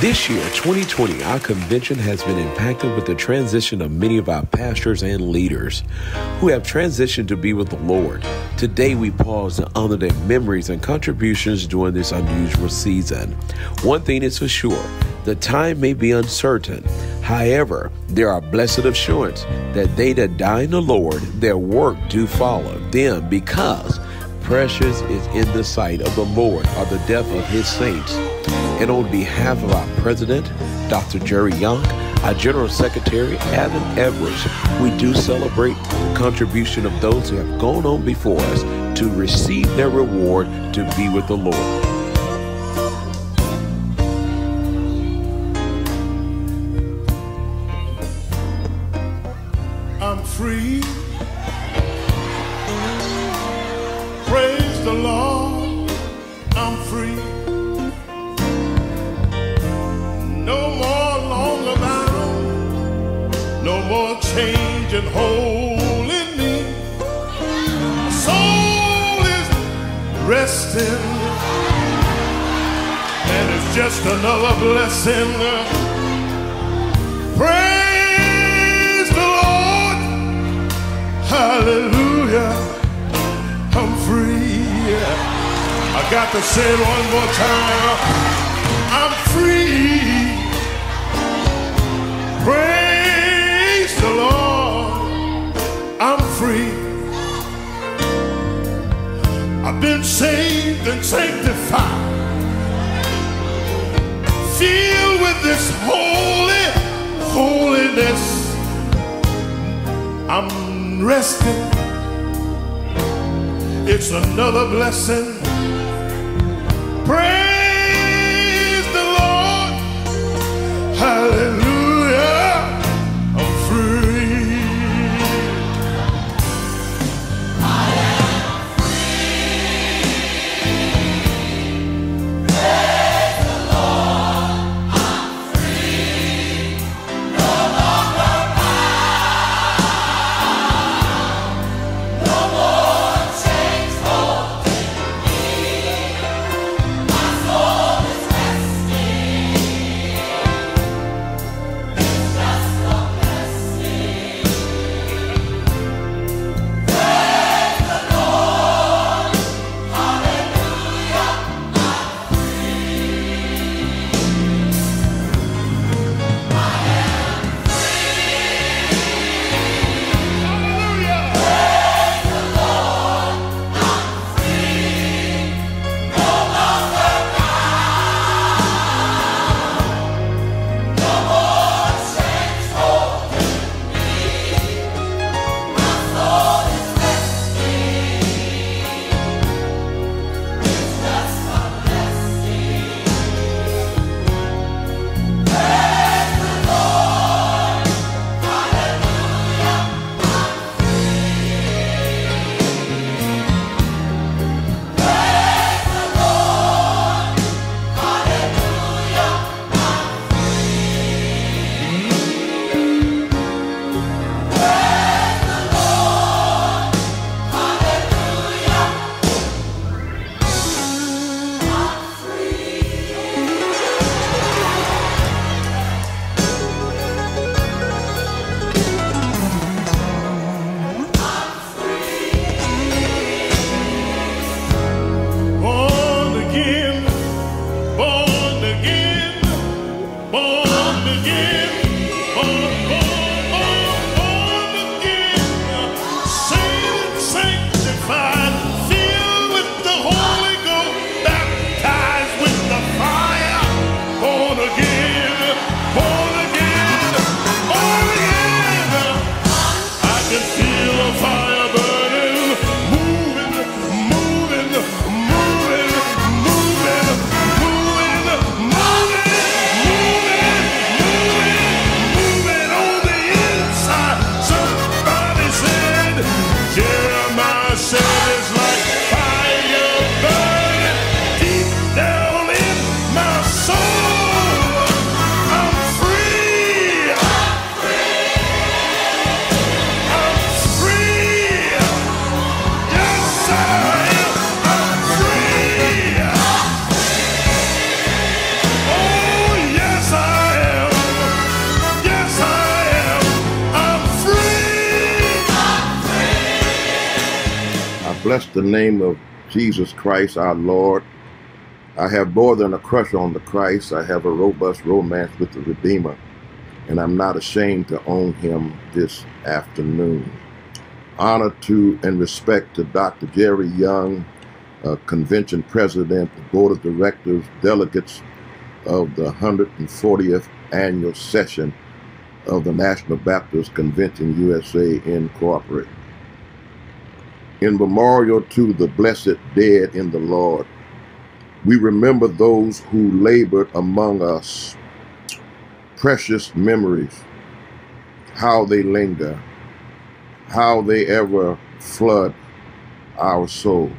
This year, 2020, our convention has been impacted with the transition of many of our pastors and leaders who have transitioned to be with the Lord. Today, we pause to honor their memories and contributions during this unusual season. One thing is for sure the time may be uncertain. However, there are blessed assurance that they that die in the Lord, their work do follow them because precious is in the sight of the Lord are the death of his saints. And on behalf of our president, Dr. Jerry Young, our General Secretary, Adam Edwards, we do celebrate the contribution of those who have gone on before us to receive their reward to be with the Lord. I'm free. Change and holding me. My soul is resting. And it's just another blessing. Praise the Lord. Hallelujah. I'm free. I got to say it one more time. I'm free. Praise free. I've been saved and sanctified. Filled with this holy holiness. I'm resting. It's another blessing. Jesus Christ our Lord. I have more than a crush on the Christ. I have a robust romance with the Redeemer, and I'm not ashamed to own him this afternoon. Honor to and respect to Dr. Jerry Young, uh, convention president, the board of directors, delegates of the 140th annual session of the National Baptist Convention USA Incorporated in memorial to the blessed dead in the Lord. We remember those who labored among us. Precious memories, how they linger, how they ever flood our souls.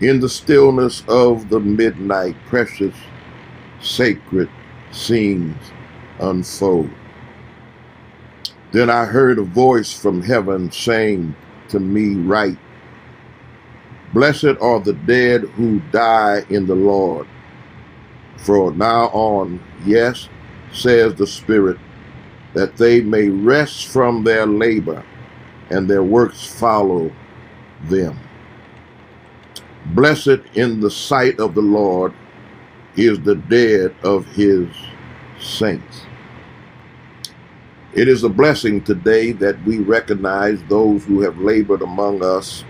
In the stillness of the midnight, precious, sacred scenes unfold. Then I heard a voice from heaven saying, to me right. Blessed are the dead who die in the Lord. For now on, yes, says the Spirit, that they may rest from their labor and their works follow them. Blessed in the sight of the Lord is the dead of his saints. It is a blessing today that we recognize those who have labored among us.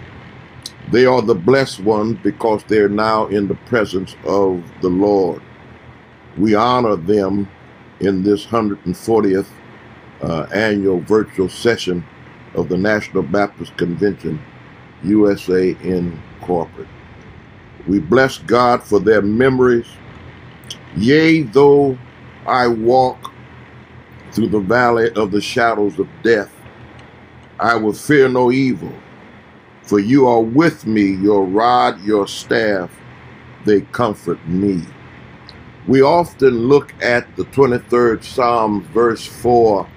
They are the blessed ones because they're now in the presence of the Lord. We honor them in this 140th uh, annual virtual session of the National Baptist Convention, USA Incorporated. We bless God for their memories. Yea, though I walk through the valley of the shadows of death, I will fear no evil, for you are with me, your rod, your staff, they comfort me. We often look at the 23rd Psalm, verse 4,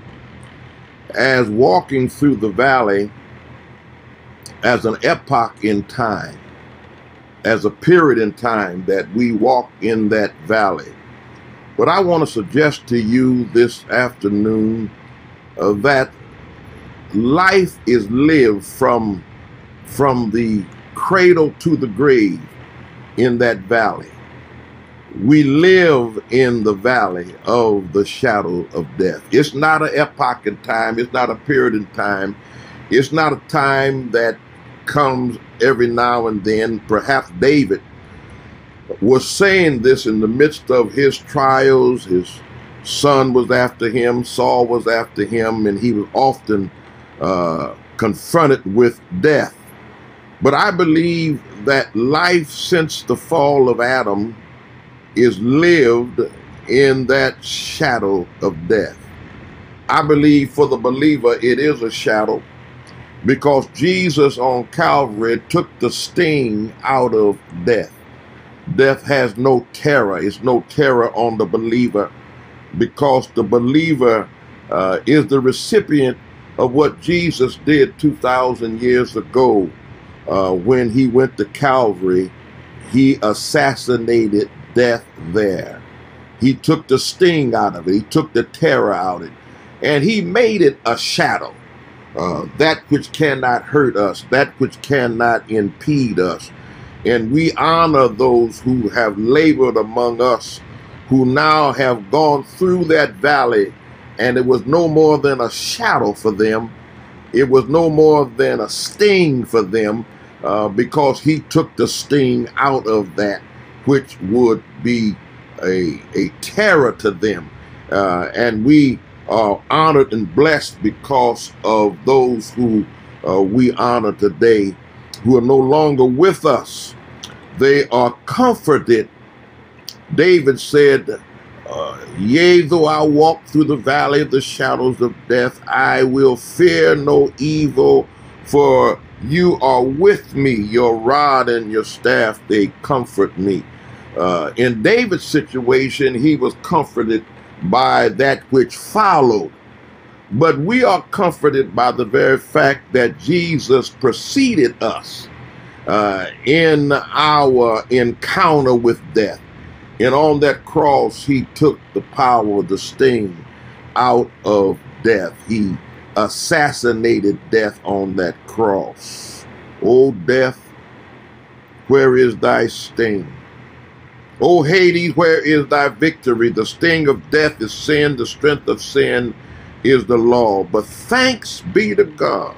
as walking through the valley as an epoch in time, as a period in time that we walk in that valley. But I want to suggest to you this afternoon uh, that life is lived from, from the cradle to the grave in that valley. We live in the valley of the shadow of death. It's not an epoch in time. It's not a period in time. It's not a time that comes every now and then. Perhaps David was saying this in the midst of his trials. His son was after him, Saul was after him, and he was often uh, confronted with death. But I believe that life since the fall of Adam is lived in that shadow of death. I believe for the believer it is a shadow because Jesus on Calvary took the sting out of death. Death has no terror. It's no terror on the believer because the believer uh, is the recipient of what Jesus did 2,000 years ago uh, when he went to Calvary. He assassinated death there. He took the sting out of it. He took the terror out of it. And he made it a shadow. Uh, that which cannot hurt us, that which cannot impede us and we honor those who have labored among us, who now have gone through that valley, and it was no more than a shadow for them. It was no more than a sting for them uh, because he took the sting out of that, which would be a, a terror to them. Uh, and we are honored and blessed because of those who uh, we honor today who are no longer with us. They are comforted. David said, uh, Yea, though I walk through the valley of the shadows of death, I will fear no evil, for you are with me. Your rod and your staff, they comfort me. Uh, in David's situation, he was comforted by that which followed. But we are comforted by the very fact that Jesus preceded us uh, in our encounter with death. And on that cross, he took the power of the sting out of death. He assassinated death on that cross. O death, where is thy sting? O Hades, where is thy victory? The sting of death is sin, the strength of sin is the law. But thanks be to God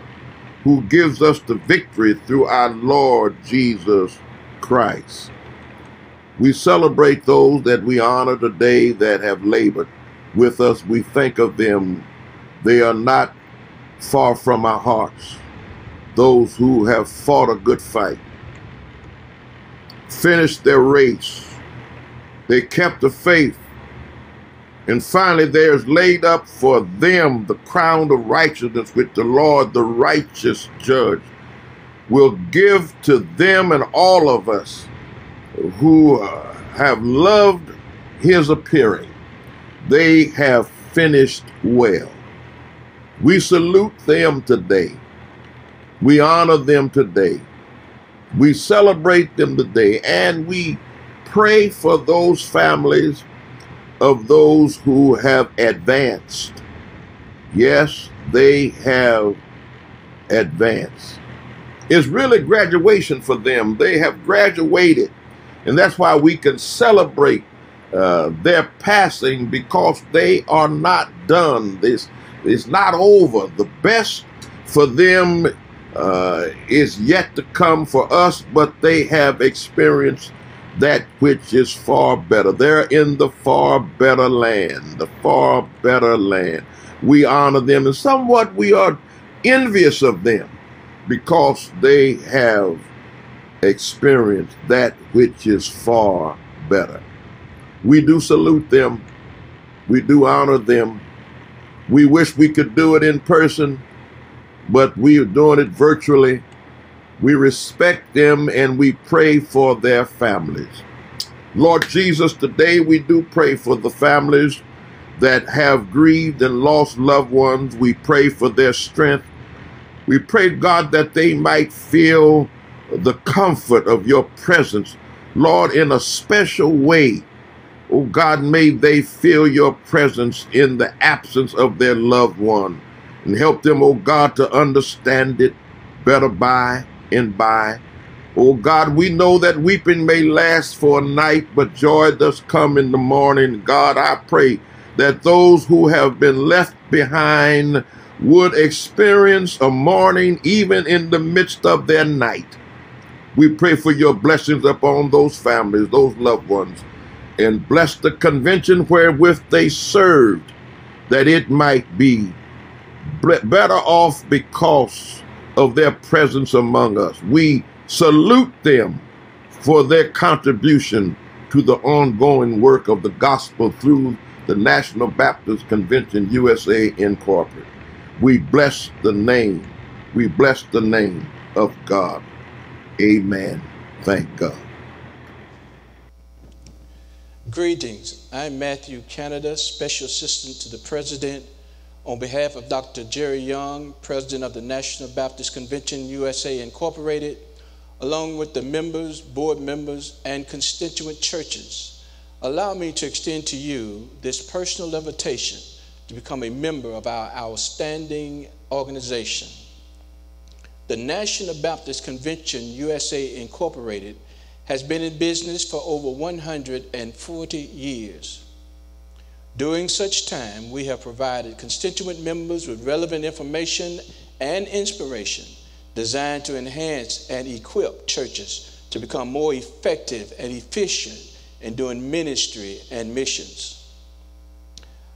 who gives us the victory through our Lord Jesus Christ. We celebrate those that we honor today that have labored with us. We think of them. They are not far from our hearts. Those who have fought a good fight, finished their race, they kept the faith. And finally, there's laid up for them the crown of righteousness, which the Lord, the righteous judge, will give to them and all of us who uh, have loved his appearing. They have finished well. We salute them today. We honor them today. We celebrate them today. And we pray for those families of those who have advanced. Yes, they have advanced. It's really graduation for them. They have graduated. And that's why we can celebrate uh, their passing because they are not done. This is not over. The best for them uh, is yet to come for us, but they have experienced that which is far better. They're in the far better land, the far better land. We honor them and somewhat we are envious of them because they have experienced that which is far better. We do salute them. We do honor them. We wish we could do it in person, but we are doing it virtually. We respect them and we pray for their families. Lord Jesus, today we do pray for the families that have grieved and lost loved ones. We pray for their strength. We pray, God, that they might feel the comfort of your presence, Lord, in a special way. Oh God, may they feel your presence in the absence of their loved one and help them, oh God, to understand it better by and by. Oh God, we know that weeping may last for a night, but joy does come in the morning. God, I pray that those who have been left behind would experience a morning even in the midst of their night. We pray for your blessings upon those families, those loved ones, and bless the convention wherewith they served, that it might be better off because of their presence among us. We salute them for their contribution to the ongoing work of the gospel through the National Baptist Convention USA Incorporated. We bless the name, we bless the name of God. Amen. Thank God. Greetings. I'm Matthew Canada, Special Assistant to the President. On behalf of Dr. Jerry Young, President of the National Baptist Convention USA Incorporated, along with the members, board members, and constituent churches, allow me to extend to you this personal invitation to become a member of our outstanding organization. The National Baptist Convention USA Incorporated has been in business for over 140 years. During such time, we have provided constituent members with relevant information and inspiration designed to enhance and equip churches to become more effective and efficient in doing ministry and missions.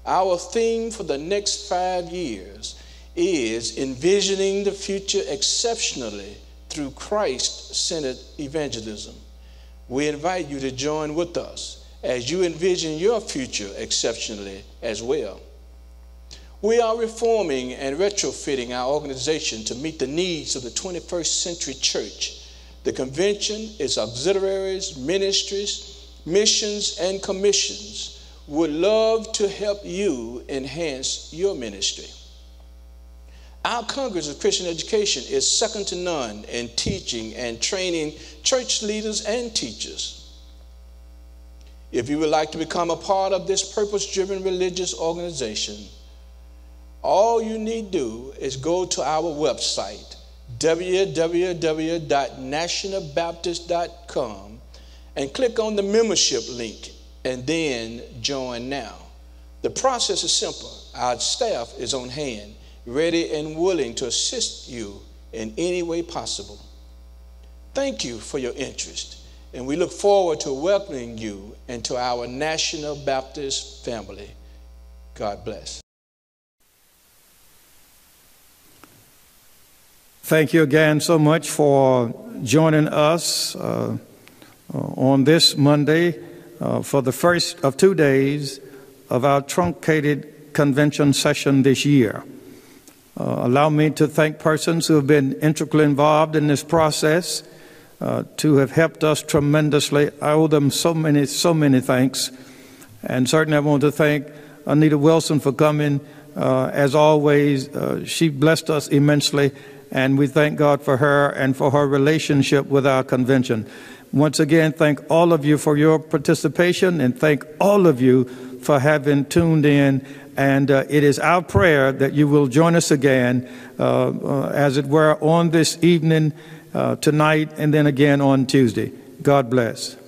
Our theme for the next five years is envisioning the future exceptionally through Christ centered evangelism. We invite you to join with us as you envision your future exceptionally as well. We are reforming and retrofitting our organization to meet the needs of the 21st century church. The convention, its auxiliaries, ministries, missions, and commissions would love to help you enhance your ministry. Our Congress of Christian Education is second to none in teaching and training church leaders and teachers. If you would like to become a part of this purpose driven religious organization, all you need to do is go to our website, www.nationalbaptist.com, and click on the membership link and then join now. The process is simple. Our staff is on hand, ready and willing to assist you in any way possible. Thank you for your interest and we look forward to welcoming you into our National Baptist family. God bless. Thank you again so much for joining us uh, uh, on this Monday uh, for the first of two days of our truncated convention session this year. Uh, allow me to thank persons who have been intricately involved in this process uh, to have helped us tremendously. I owe them so many, so many thanks. And certainly I want to thank Anita Wilson for coming. Uh, as always, uh, she blessed us immensely, and we thank God for her and for her relationship with our convention. Once again, thank all of you for your participation, and thank all of you for having tuned in. And uh, it is our prayer that you will join us again, uh, uh, as it were, on this evening uh, tonight and then again on Tuesday. God bless.